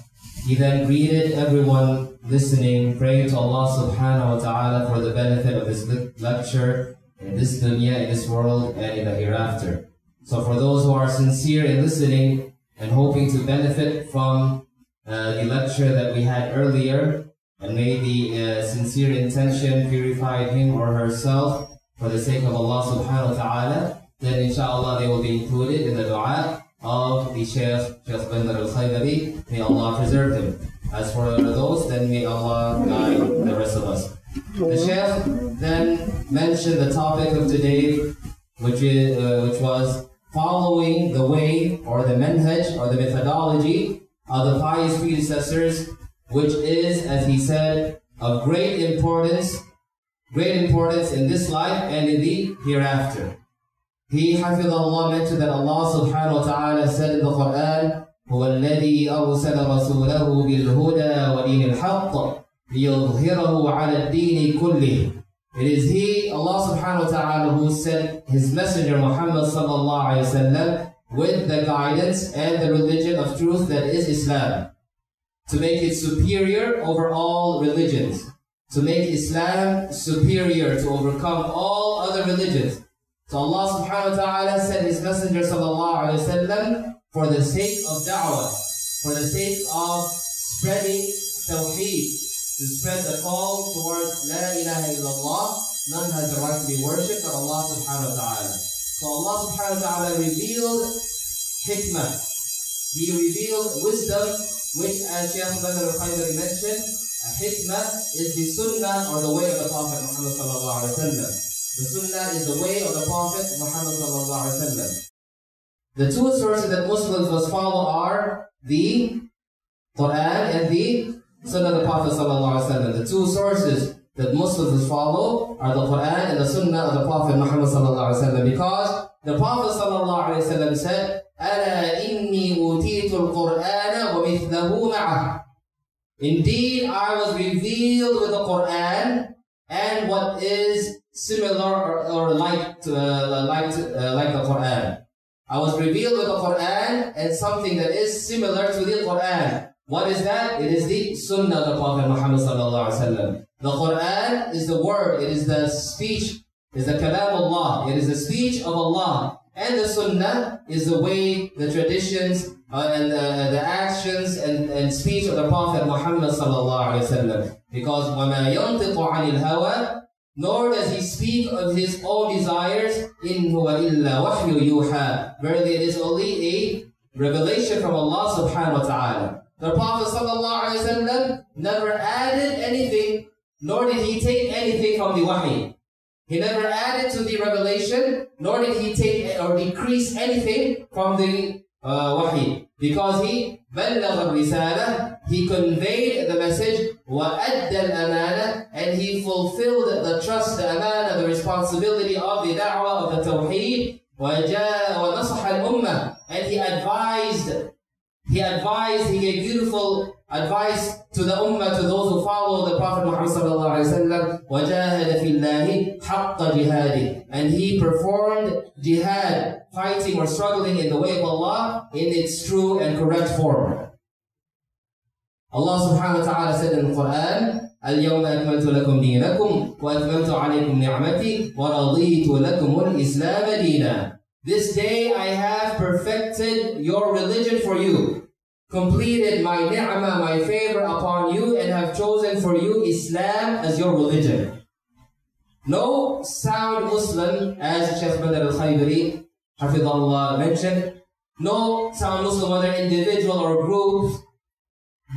He then greeted everyone listening, praying to Allah subhanahu wa ta'ala for the benefit of this lecture in this dunya, in this world, and in the hereafter. So for those who are sincere in listening, and hoping to benefit from uh, the lecture that we had earlier and may the uh, sincere intention purified him or herself for the sake of Allah subhanahu wa ta'ala, then inshallah they will be included in the dua of the Shaykh, Shaykh Bandar al-Khaydari. May Allah preserve him. As for those, then may Allah guide the rest of us. The Shaykh then mentioned the topic of today, which, is, uh, which was following the way or the manhaj or the methodology of the pious predecessors, which is, as he said, of great importance, great importance in this life and in the hereafter. He, Hafidullah, mentioned that Allah subhanahu wa ta'ala said in the Quran, هو الذي أرسل رسوله بالهدى ودين الحق ليظهره على الدين كله it is He, Allah subhanahu wa ta'ala, who sent His Messenger Muhammad sallallahu alayhi wasallam with the guidance and the religion of truth that is Islam. To make it superior over all religions. To make Islam superior to overcome all other religions. So Allah subhanahu wa ta'ala sent His Messenger sallallahu alayhi wasallam for the sake of da'wah, for the sake of spreading tawheed, to spread the call towards La ilaha illallah. None has the right to be worshipped but Allah subhanahu wa ta'ala. So Allah subhanahu wa ta'ala revealed hikmah. He revealed wisdom, which as Shaykh Abdul Qadir mentioned, a hikmah is the sunnah or the way of the Prophet Muhammad sallallahu alaihi. The sunnah is the way of the Prophet Muhammad sallallahu alaihi. The two sources that Muslims must follow are the Quran and the Sunnah of the Prophet sallallahu alaihi wasallam. The two sources that Muslims must follow are the Quran and the Sunnah of the Prophet Muhammad sallallahu alaihi because the Prophet sallallahu alaihi wasallam said, "Ala inni utitu al-Quran." وَمِثْلَهُ مَعَهُ Indeed, I was revealed with the Quran and what is similar or, or like uh, like uh, like the Quran. I was revealed with the Quran and something that is similar to the Quran. What is that? It is the Sunnah of the Prophet Muhammad sallallahu alaihi wasallam. The Quran is the word. It is the speech. Is the kalam Allah. It is the speech of Allah. And the Sunnah is the way, the traditions, uh, and uh, the actions and, and speech of the Prophet Muhammad sallallahu alaihi wasallam. Because وَمَا يَنطِقُ عَنِ الْهَوَى nor does he speak of his own desires, in huwa illa wahyu yuha. Verily it is only a revelation from Allah subhanahu wa ta'ala. The Prophet sallallahu alayhi wasallam never added anything, nor did he take anything from the wahi. He never added to the revelation, nor did he take or decrease anything from the uh, wahi. Because he بلغ الرسالة, he conveyed the message, وأدى الأمانة, and he fulfilled the trust, the amana, the responsibility of the da'wah of the tawheed, وجاء ونصح الأمة, and he advised, he advised, he gave beautiful advice to the ummah, to those who follow the Prophet Muhammad sallallahu alaihi wasallam, وَجَاهَدَ فِي اللَّهِ حَقَّ جِهَادِهِ And he performed jihad, fighting or struggling in the way of Allah in its true and correct form. Allah subhanahu wa ta'ala said in the Quran, اليوم أكملت لكم دينكم وأتممت عليكم نعمتي ورضيت لكم الإسلام دينا. This day I have perfected your religion for you completed my ni'mah, my favor upon you, and have chosen for you Islam as your religion. No sound Muslim, as Shaykh Badr al-Khaybari, Hafidullah mentioned, no sound Muslim, whether individual or group,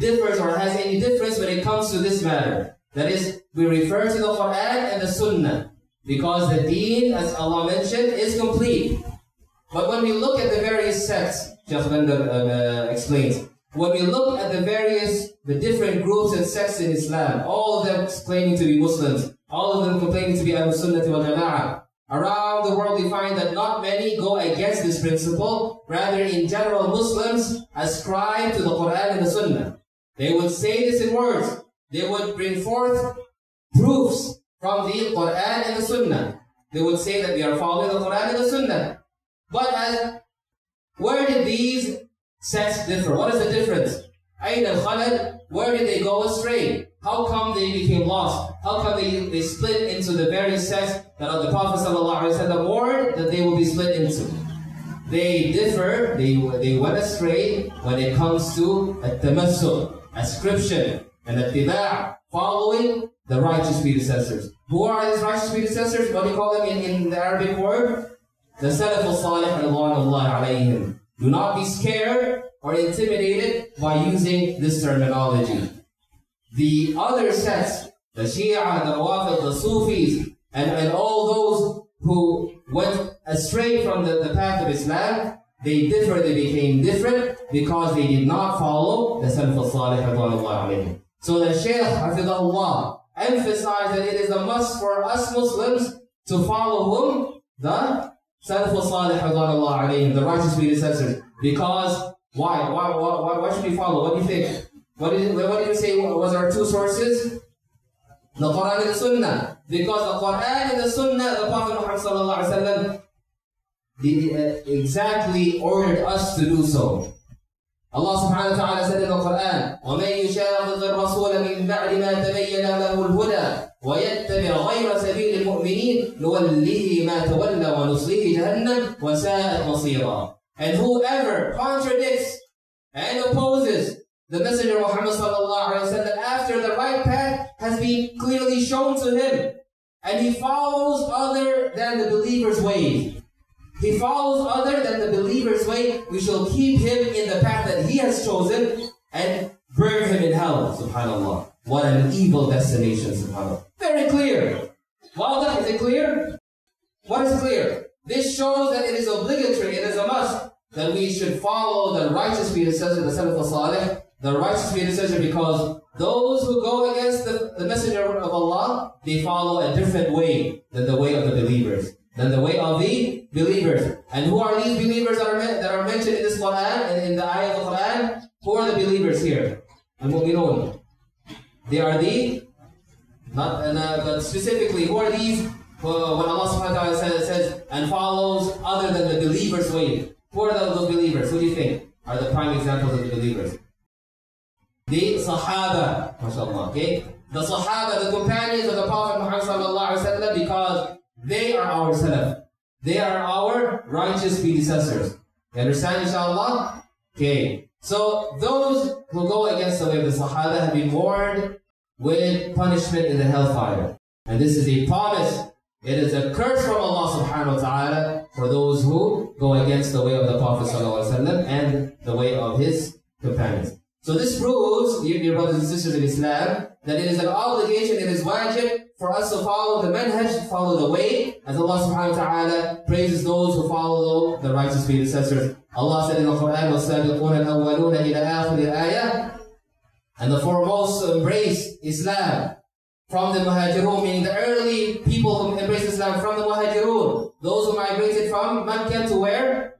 differs or has any difference when it comes to this matter. That is, we refer to the Quran and the Sunnah, because the deen, as Allah mentioned, is complete. But when we look at the various sects, Sheikh Bender uh, explains, when we look at the various, the different groups and sects in Islam, all of them claiming to be Muslims, all of them claiming to be Ahlul Sunnah wal Jama'ah, around the world we find that not many go against this principle. Rather, in general, Muslims ascribe to the Quran and the Sunnah. They would say this in words. They would bring forth proofs from the Quran and the Sunnah. They would say that we are following the Quran and the Sunnah. But as where did these sects differ? What is the difference? Ayn al where did they go astray? How come they became lost? How come they, they split into the various sects that the Prophet ﷺ warned that they will be split into? They differ, they, they went astray when it comes to at-tamassul, ascription, and at following the righteous predecessors. Who are these righteous predecessors? What do you call them in, in the Arabic word? The Salaf al-Salih alayhim. Do not be scared or intimidated by using this terminology. The other sects, the Shia, the Rawafid, the Sufis, and, and all those who went astray from the, the path of Islam, they differ, they became different because they did not follow the Salaf al-Salih So the Shaykh, Hafidahullah, emphasized that it is a must for us Muslims to follow whom? The Salaf al-Salih alayhim, the righteous predecessors. Because, why? Why, why, why should we follow? What do you think? What did, what did you say was our two sources? The Quran and the Sunnah. Because the Quran and the Sunnah, the Prophet Muhammad sallallahu alayhi wa uh, exactly ordered us to do so. Allah subhanahu wa ta'ala said in the Quran, وَمَن يُشَاقِقِ الرَّسُولَ مِن بَعْدِ مَا تَبَيَّنَ لَهُ الْهُدَى ويتبع غير سبيل المؤمنين نوله ما تولى ونصليه جهنم وساءت مصيرا And whoever contradicts and opposes the Messenger Muhammad sallallahu alaihi wasallam after the right path has been clearly shown to him, and he follows other than the believer's way. He follows other than the believer's way. We shall keep him in the path that he has chosen and burn him in hell. Subhanallah. What an evil destination, subhanAllah. Very clear. Wadah, is it clear? What is clear? This shows that it is obligatory, it is a must, that we should follow the righteous predecessor, the Salaf al-Salih, the righteous predecessor, because those who go against the, the Messenger of Allah, they follow a different way than the way of the believers, than the way of the believers. And who are these believers that are, that are mentioned in this Quran and in the ayah of the Quran? Who are the believers here? Al-Mu'minun. They are the, not, and, uh, but specifically, who are these Well, when Allah subhanahu wa ta'ala says, and follows other than the believers' way, who are those believers? Who do you think are the prime examples of the believers? The Sahaba, mashallah, okay? The Sahaba, the companions of the Prophet Muhammad sallallahu alaihi wasallam, because they are our salaf. They are our righteous predecessors. You understand, inshallah? Okay. So those who go against the way of the Sahaba have been warned with punishment in the hellfire. And this is a promise. It is a curse from Allah subhanahu wa ta'ala for those who go against the way of the Prophet sallallahu and the way of his companions. So this proves, dear brothers and sisters in Islam, that it is an obligation, it is wajib for us to follow the manhaj, follow the way, as Allah subhanahu wa ta'ala praises those who follow the righteous predecessors. Allah said in the Quran, وَالسَّابِقُونَ الْأَوَّلُونَ إِلَى آخِرِ الْآيَةِ And the foremost embrace Islam from the Muhajirun, meaning the early people who embraced Islam from the Muhajirun, those who migrated from Mecca to where?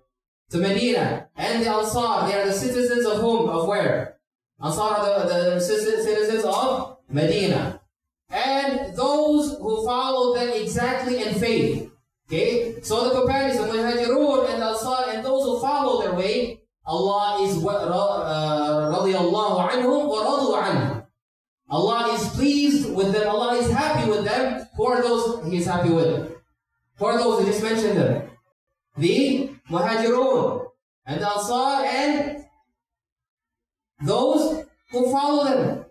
To Medina. And the Ansar, they are the citizens of whom? Of where? Ansar are the, the citizens of Medina and those who follow them exactly in faith. Okay? So the companions, the Muhajirun and Ansar, and those who follow their way, Allah is uh, radiallahu anhum wa anhum. Allah is pleased with them, Allah is happy with them. Are those He is happy with? Are those? He just mentioned them. The Muhajirun and Ansar and those who follow them.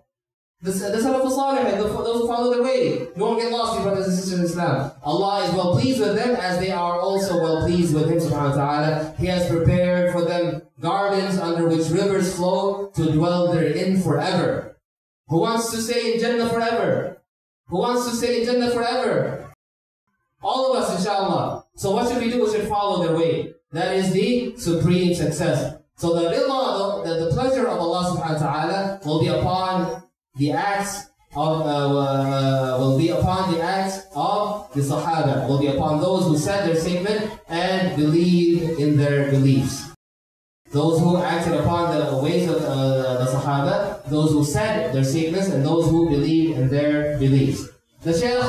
The, the Salaf Salih, those who follow their way. Don't get lost, your brothers and sisters in Islam. Allah is well pleased with them as they are also well pleased with Him subhanahu wa ta'ala. He has prepared for them gardens under which rivers flow to dwell therein forever. Who wants to stay in Jannah forever? Who wants to stay in Jannah forever? All of us, inshallah. So what should we do? We should follow their way. That is the supreme success. So the rida, the, the pleasure of Allah subhanahu wa ta'ala will be upon the acts of, uh, uh, will be upon the acts of the Sahaba, will be upon those who said their statement and believe in their beliefs. Those who acted upon the ways of uh, the Sahaba, those who said their statements, and those who believe in their beliefs. The Shaykh,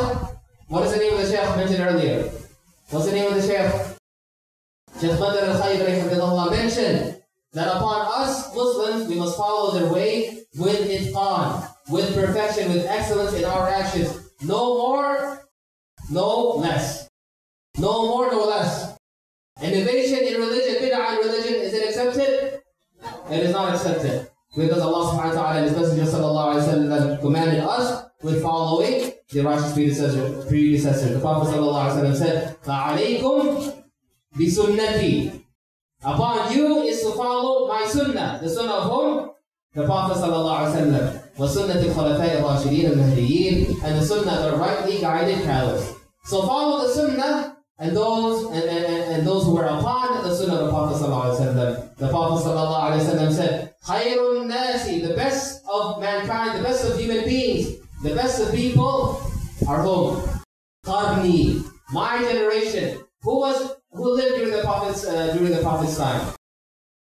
what is the name of the Shaykh mentioned earlier? What's the name of the Shaykh? Shaykh Badr al-Khayr mentioned that upon us Muslims, we must follow their way with itqan, with perfection, with excellence in our actions. No more, no less. No more, no less. Innovation in religion, bid'ah in religion, is it accepted? It is not accepted. Because Allah subhanahu wa ta'ala and His Messenger sallallahu alayhi wa sallam commanded us with following the righteous predecessor, predecessor. The Prophet sallallahu alayhi wa sallam said, فَعَلَيْكُمْ بِسُنَّتِي Upon you is to follow my sunnah. The sunnah of whom? The Prophet sallallahu alayhi wa sallam. وسنة الخلفاء الراشدين المهديين and the sunnah the rightly guided caliphs. So follow the sunnah and those and, and, and those who were upon the sunnah of the Prophet sallallahu The Prophet sallallahu said, خير الناس, the best of mankind, the best of human beings, the best of people are whom? Qarni, my generation. Who was who lived during the Prophet's uh, during the Prophet's time?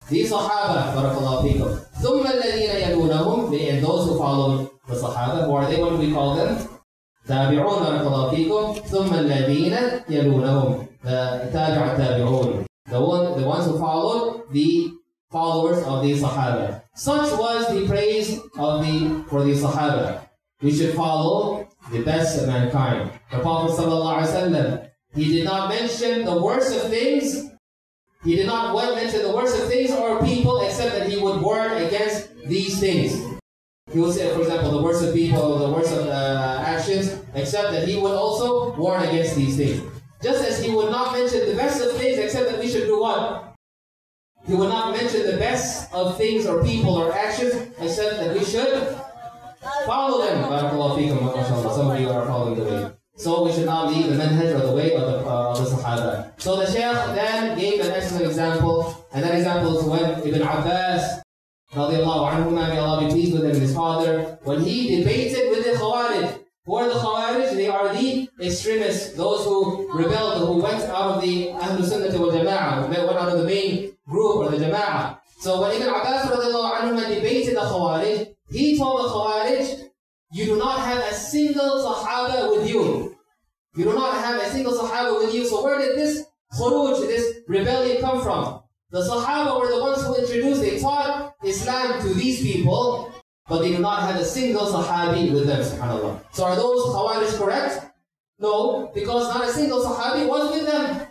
The Sahaba, barakallahu fikum. ثم الذين يلونهم, and those who followed the Sahaba, who are they? What do we call them? تابعون بارك فيكم ثم الذين يلونهم تابع التابعون the, one, the ones who followed the followers of the Sahaba. Such was the praise of the for the Sahaba. We should follow the best of mankind. The Prophet ﷺ, he did not mention the worst of things he did not mention the worst of things or people except that he would warn against these things. He would say, for example, the worst of people the worst of uh, actions, except that he would also warn against these things. Just as he would not mention the best of things except that we should do what? He would not mention the best of things or people or actions except that we should follow them. Some of you are following the way. So we should not leave the manhaj or the way of the, uh, the Sahaba. So the Shaykh then gave an excellent example, and that example is when Ibn Abbas, radiallahu anhu, may Allah be pleased with him and his father, when he debated with the Khawarij. Who are the Khawarij? They are the extremists, those who rebelled, who went out of the Ahlul Sunnah wal Jama'ah, went out of the main group or the Jama'ah. So when Ibn Abbas radiallahu anhu debated the Khawarij, he told the Khawarij, you do not have a single Sahaba with you. You do not have a single Sahaba with you. So where did this khuruj, this rebellion come from? The Sahaba were the ones who introduced, they taught Islam to these people, but they do not have a single Sahabi with them, subhanAllah. So are those Khawarij correct? No, because not a single Sahabi was with them.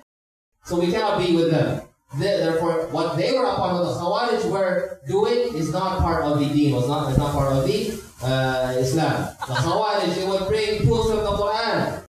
So we cannot be with them. Therefore, what they were upon, what the Khawarij were doing, is not part of the deen, was not, is not part of the uh, Islam. The Khawarij, they would bring proofs from the Quran,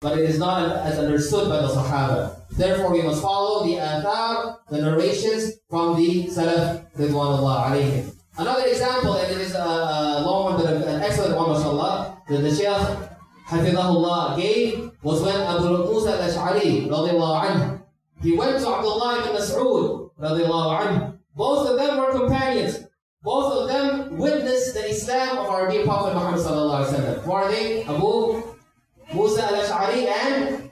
but it is not as understood by the Sahaba. Therefore, we must follow the athar, the narrations from the Salaf, Ridwanullah alayhim. Another example, and it is a, a long one, but an excellent one, mashallah, that the Shaykh Hafidahullah gave was when Abu Musa al-Ash'ari, he went to Abdullah ibn Mas'ud, anhu. Both of them were companions. Both of them witnessed the Islam of our dear Prophet Muhammad sallallahu alaihi wasallam. Who are they? Abu Musa al-Ash'ari and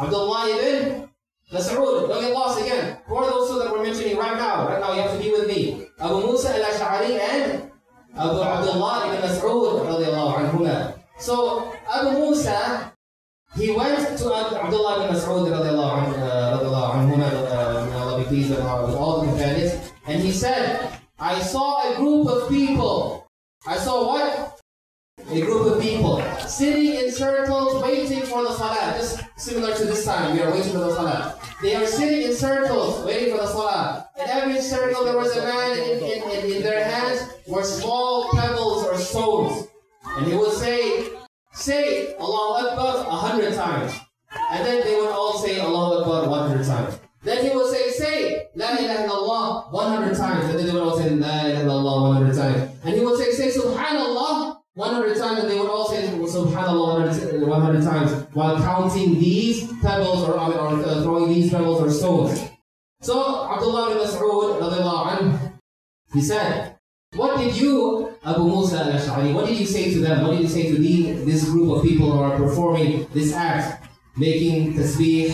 Abdullah ibn Mas'ud. Don't get lost again. Who are those two that we're mentioning right now? Right now you have to be with me. Abu Musa al-Ash'ari and Abu Abdullah ibn Mas'ud. So Abu Musa, he went to Abdullah ibn Mas'ud uh, pleased with all the companions, and he said, I saw a group of people. I saw what? A group of people sitting in circles waiting for the salah. Just similar to this time, we are waiting for the salah. They are sitting in circles waiting for the salah. In every circle there was a man in, in, in, in their hands were small pebbles or stones. And he would say, say Allah Akbar a hundred times. Said, What did you, Abu Musa al Ash'ari, what did you say to them? What did you say to the, this group of people who are performing this act, making tasbih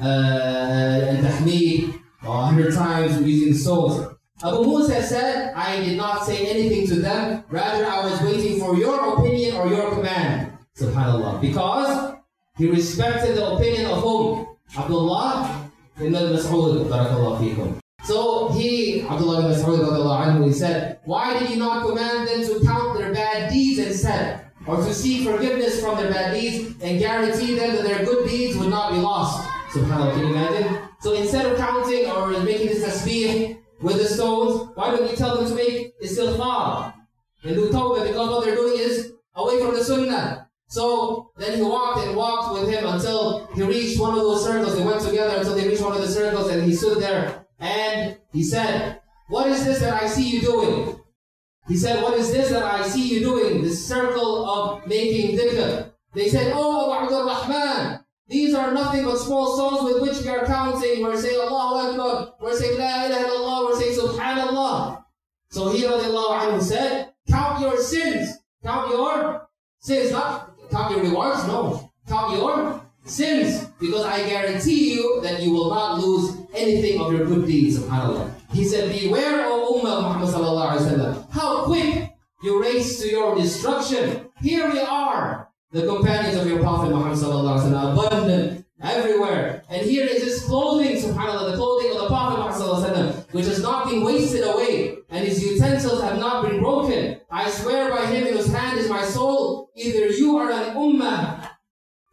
uh, and tahmeed 100 times using stones? Abu Musa said, I did not say anything to them, rather I was waiting for your opinion or your command. SubhanAllah. Because he respected the opinion of whom? Abdullah ibn Mas'ud. Barakallah fikum. So he, Abdullah ibn he said, Why did you not command them to count their bad deeds instead? Or to seek forgiveness from their bad deeds and guarantee them that their good deeds would not be lost? SubhanAllah, can you imagine? So instead of counting or making this tasbih, with the stones, why don't you tell them to make istighfar and do tawbah because what they're doing is away from the sunnah. So then he walked and walked with him until he reached one of those circles. They went together until they reached one of the circles and he stood there and he said, What is this that I see you doing? He said, What is this that I see you doing? This circle of making dhikr. They said, Oh, Abdul Rahman, these are nothing but small stones with which we are counting. We're saying Allahu Akbar. We're saying La ilaha illallah. We're saying Subhanallah. So he said, count your sins. Count your sins. Not count your rewards. No. Count your sins. Because I guarantee you that you will not lose anything of your good deeds. Subhanallah. He said, beware, O Ummah Muhammad How quick you race to your destruction. Here we are the companions of your Prophet Muhammad abundant everywhere. And here is his clothing, subhanAllah, the clothing of the Prophet Muhammad which has not been wasted away, and his utensils have not been broken. I swear by him in whose hand is my soul, either you are an ummah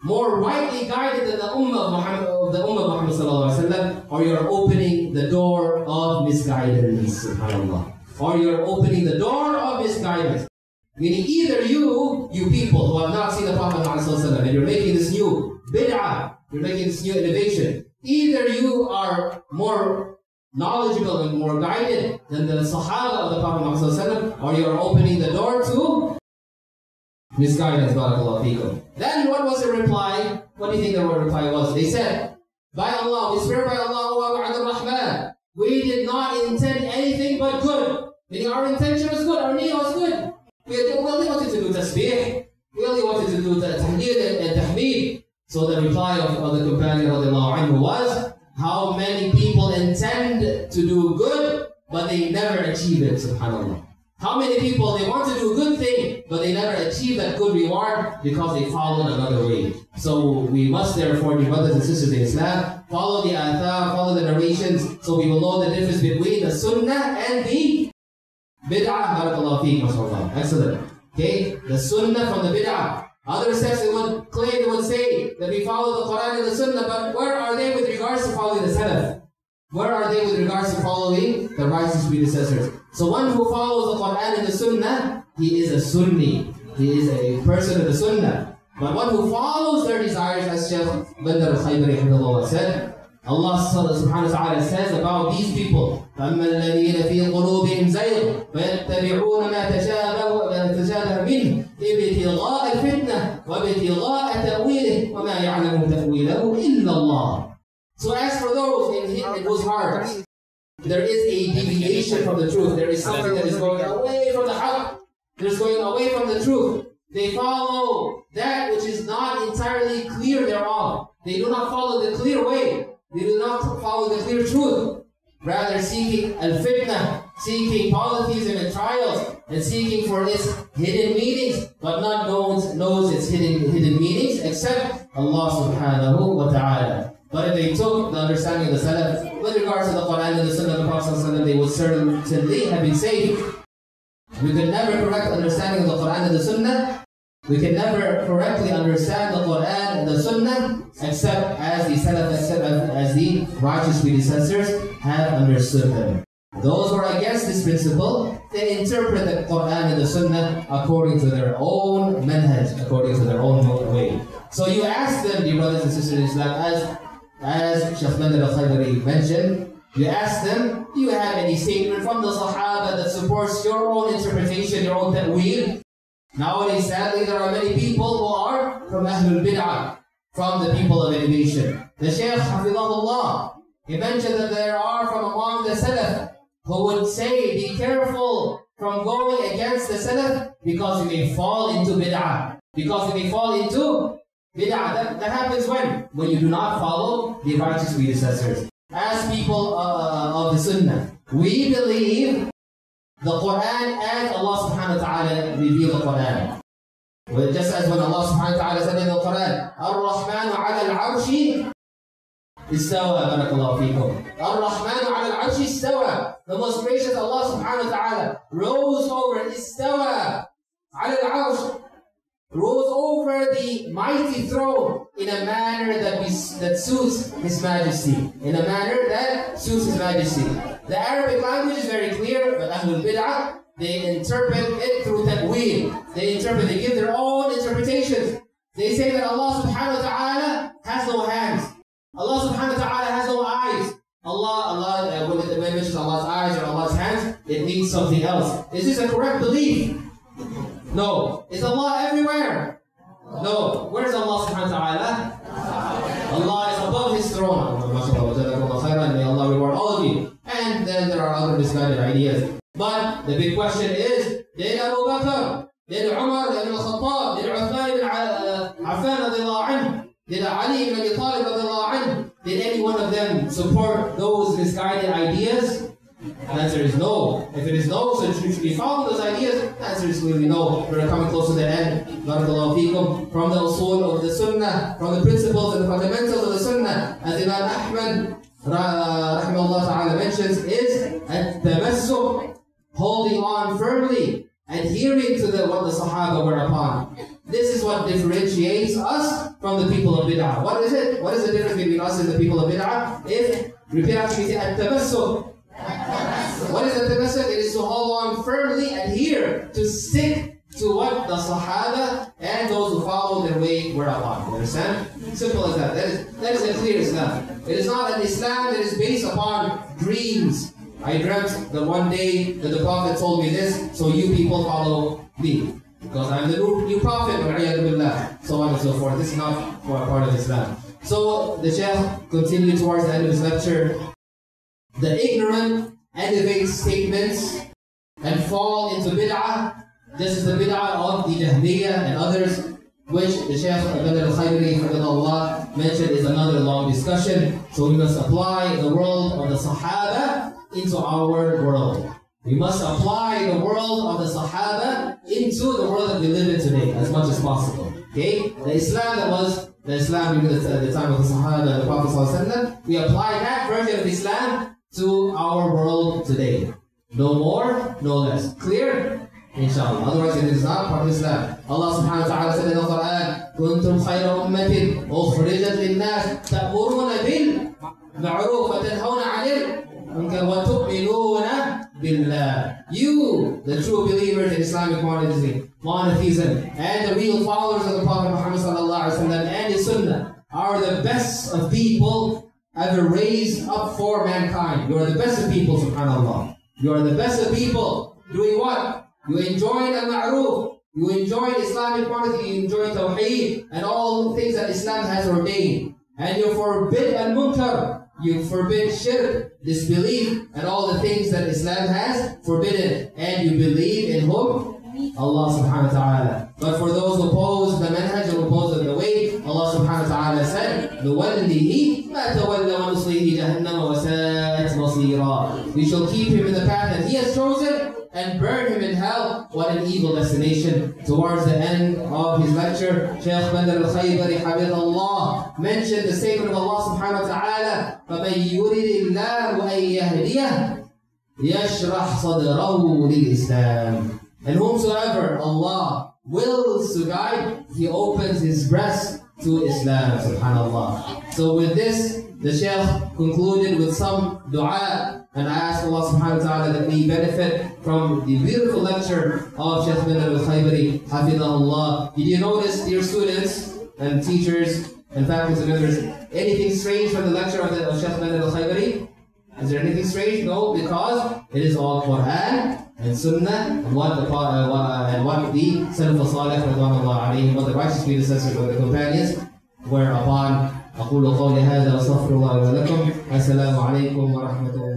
more rightly guided than the ummah of Muhammad, the ummah of Muhammad sallallahu or you're opening the door of misguidance, subhanAllah. Or you're opening the door of misguidance. Meaning either you, you people who have not seen the Prophet ﷺ, and you're making this new bid'ah, you're making this new innovation, either you are more knowledgeable and more guided than the Sahaba of the Prophet ﷺ, or you are opening the door to misguidance, barakallahu fikum. Then what was the reply? What do you think the reply was? They said, by Allah, we swear by Allah, wa Rahman, we did not intend anything but good. Meaning our intention was good, our need was good. We only wanted to do tasbih. We only wanted to do the tahmid and tahmid. So the reply of, of the companion anhu was, how many people intend to do good, but they never achieve it, subhanAllah. How many people they want to do a good thing, but they never achieve that good reward because they followed another way. So we must therefore, dear brothers and sisters in Islam, follow the athar, follow the narrations, so we will know the difference between the sunnah and the bid'ah. Barakallahu feekum, Excellent. Okay, the sunnah from the bid'ah. Other sects would claim, they would say that we follow the Quran and the Sunnah, but where are they with regards to following the Salaf? Where are they with regards to following the righteous predecessors? So one who follows the Quran and the Sunnah, he is a Sunni. He is a person of the Sunnah. But one who follows their desires, as Shaykh Bandar al-Khaybari said, Allah subhanahu wa ta'ala says about these people, فَأَمَّا الَّذِينَ فِي قُلُوبِهِمْ زَيْغٌ فَيَتَّبِعُونَ مَا تَشَابَهَ مِنْهُ ابتغاء الفتنة وابتغاء تأويله وما يعلم تأويله إلا الله. So as for those in, in whose hearts there is a deviation from the truth, there is something that is going away from the haqq, there's going away from the truth. they follow that which is not entirely clear thereof. They do not follow the clear way. They do not follow the clear truth. Rather seeking al-fitnah, seeking polytheism and trials, and seeking for its hidden meanings, but not knows, knows its hidden, hidden meanings except Allah subhanahu wa ta'ala. But if they took the understanding of the Salaf with regards to the Quran and the Sunnah of the Prophet, they would certainly have been saved. We could never correct understanding of the Quran and the Sunnah we can never correctly understand the Quran and the Sunnah except as the Salaf, as the righteous predecessors have understood them. Those who are against this principle, they interpret the Quran and the Sunnah according to their own manhaj, according to their own way. So you ask them, dear brothers and sisters in Islam, as as Shaykh Bandar al-Khaybari mentioned, you ask them, do you have any statement from the Sahaba that supports your own interpretation, your own ta'wil? Nowadays, sadly, there are many people who are from Ahlul Bid'ah, from the people of innovation. The Shaykh, Hafidahullah, he mentioned that there are from among the Salaf who would say, be careful from going against the Salaf because you may fall into Bid'ah. Because you may fall into Bid'ah. That, that happens when? When you do not follow the righteous predecessors. As people uh, of the Sunnah, we believe the Quran and Allah subhanahu wa ta'ala reveal the Quran. Well, just as when Allah subhanahu wa ta'ala said in the Quran, Ar-Rahmanu ala al-arshi istawa, barakallahu feekum. Ar-Rahmanu ala al-arshi istawa. The most gracious Allah subhanahu wa ta'ala rose over, istawa, ala al-arsh, rose over the mighty throne in a manner that, be, that suits His Majesty. In a manner that suits His Majesty. The Arabic language is very clear, but Ahlul Bid'ah, they interpret it through ta'weel. They interpret, they give their own interpretations. They say that Allah subhanahu wa ta'ala has no hands. Allah subhanahu wa ta'ala has no eyes. Allah, Allah, uh, when it mentions Allah's eyes or Allah's hands, it means something else. Is this a correct belief? No. Is Allah everywhere? No. Where's Allah subhanahu wa ta'ala? Allah is above his throne. May Allah reward all of you. Are other misguided ideas. But the big question is, did Abu Bakr, did Umar ibn al-Khattab, did Uthman ibn uh, Affan did Ali ibn Abi Talib did any one of them support those misguided ideas? The answer is no. If it is no, so should we follow those ideas? The answer is clearly no. We're coming close to the end. Barakallahu feekum. From the usul of the sunnah, from the principles and the fundamentals of the sunnah, as Imam Ahmad rahimahullah ta'ala mentions is at-tamassuk, holding on firmly, adhering to the, what the Sahaba were upon. This is what differentiates us from the people of bid'ah. What is it? What is the difference between us and the people of bid'ah? If, repeat after me, at-tamassuk. What is at-tamassuk? It is to hold on firmly, adhere, to stick to what the Sahaba and those who follow their way were upon. You understand? Simple as that. That is, that is a clear Islam. It is not an Islam that is based upon dreams. I dreamt that one day that the Prophet told me this, so you people follow me. Because I'm the new, Prophet, so on and so forth. This is not part of Islam. So the Shaykh continued towards the end of his lecture. The ignorant elevate statements and fall into bid'ah this is the bid'ah of the Jahmiyyah and others, which the Shaykh Abdul al-Khaybari Allah mentioned is another long discussion. So we must apply the world of the Sahaba into our world. We must apply the world of the Sahaba into the world that we live in today as much as possible. Okay? The Islam that was the Islam in the, time of the Sahaba the Prophet we apply that version of Islam to our world today. No more, no less. Clear? Inshallah. Otherwise it is not part of Islam. Allah subhanahu wa ta'ala said in the Quran, كنتم خير أمة أخرجت للناس تأمرون بالمعروف وتنهون عن المنكر وتؤمنون بالله. You, the true believers in Islamic monotheism, monotheism, and the real followers of the Prophet Muhammad sallallahu alaihi wasallam and his Sunnah, are the best of people ever raised up for mankind. You are the best of people, subhanallah. You are the best of people. Doing what? You enjoy al-ma'ruf. You enjoy Islamic quality. You enjoy tawheed and all the things that Islam has ordained. And you forbid al-munkar. You forbid shirk, disbelief, and all the things that Islam has forbidden. And you believe in whom? Allah subhanahu wa ta'ala. But for those who oppose the manhaj and oppose the way, Allah subhanahu wa ta'ala said, نُوَلِّهِ مَا تَوَلَّ وَنُصْلِهِ جَهَنَّمَ وَسَاءَتْ مَصِيرًا We shall keep him in the path that he has chosen and burn him in hell. What an evil destination. Towards the end of his lecture, Shaykh Bandar al-Khaybari Allah mentioned the statement of Allah subhanahu wa ta'ala, فَمَن يُرِدِ اللَّهُ أَن يَهْدِيَهُ يَشْرَحْ صَدْرَهُ لِلْإِسْلَامِ And whomsoever Allah wills to guide, He opens his breast to Islam, subhanAllah. So with this, the Shaykh concluded with some dua and I ask Allah subhanahu wa ta'ala that we benefit from the beautiful lecture of Shaykh bin al-Khaybari, Hafidahullah. Did you notice, dear students and teachers and faculty members, anything strange from the lecture of, the, of Shaykh bin al-Khaybari? Is there anything strange? No, because it is all Quran and Sunnah and what the uh, and what the Salaf al-Salih what the righteous predecessors or the companions were upon. أقول قولي هذا وأستغفر الله ولكم. السلام عليكم ورحمة الله.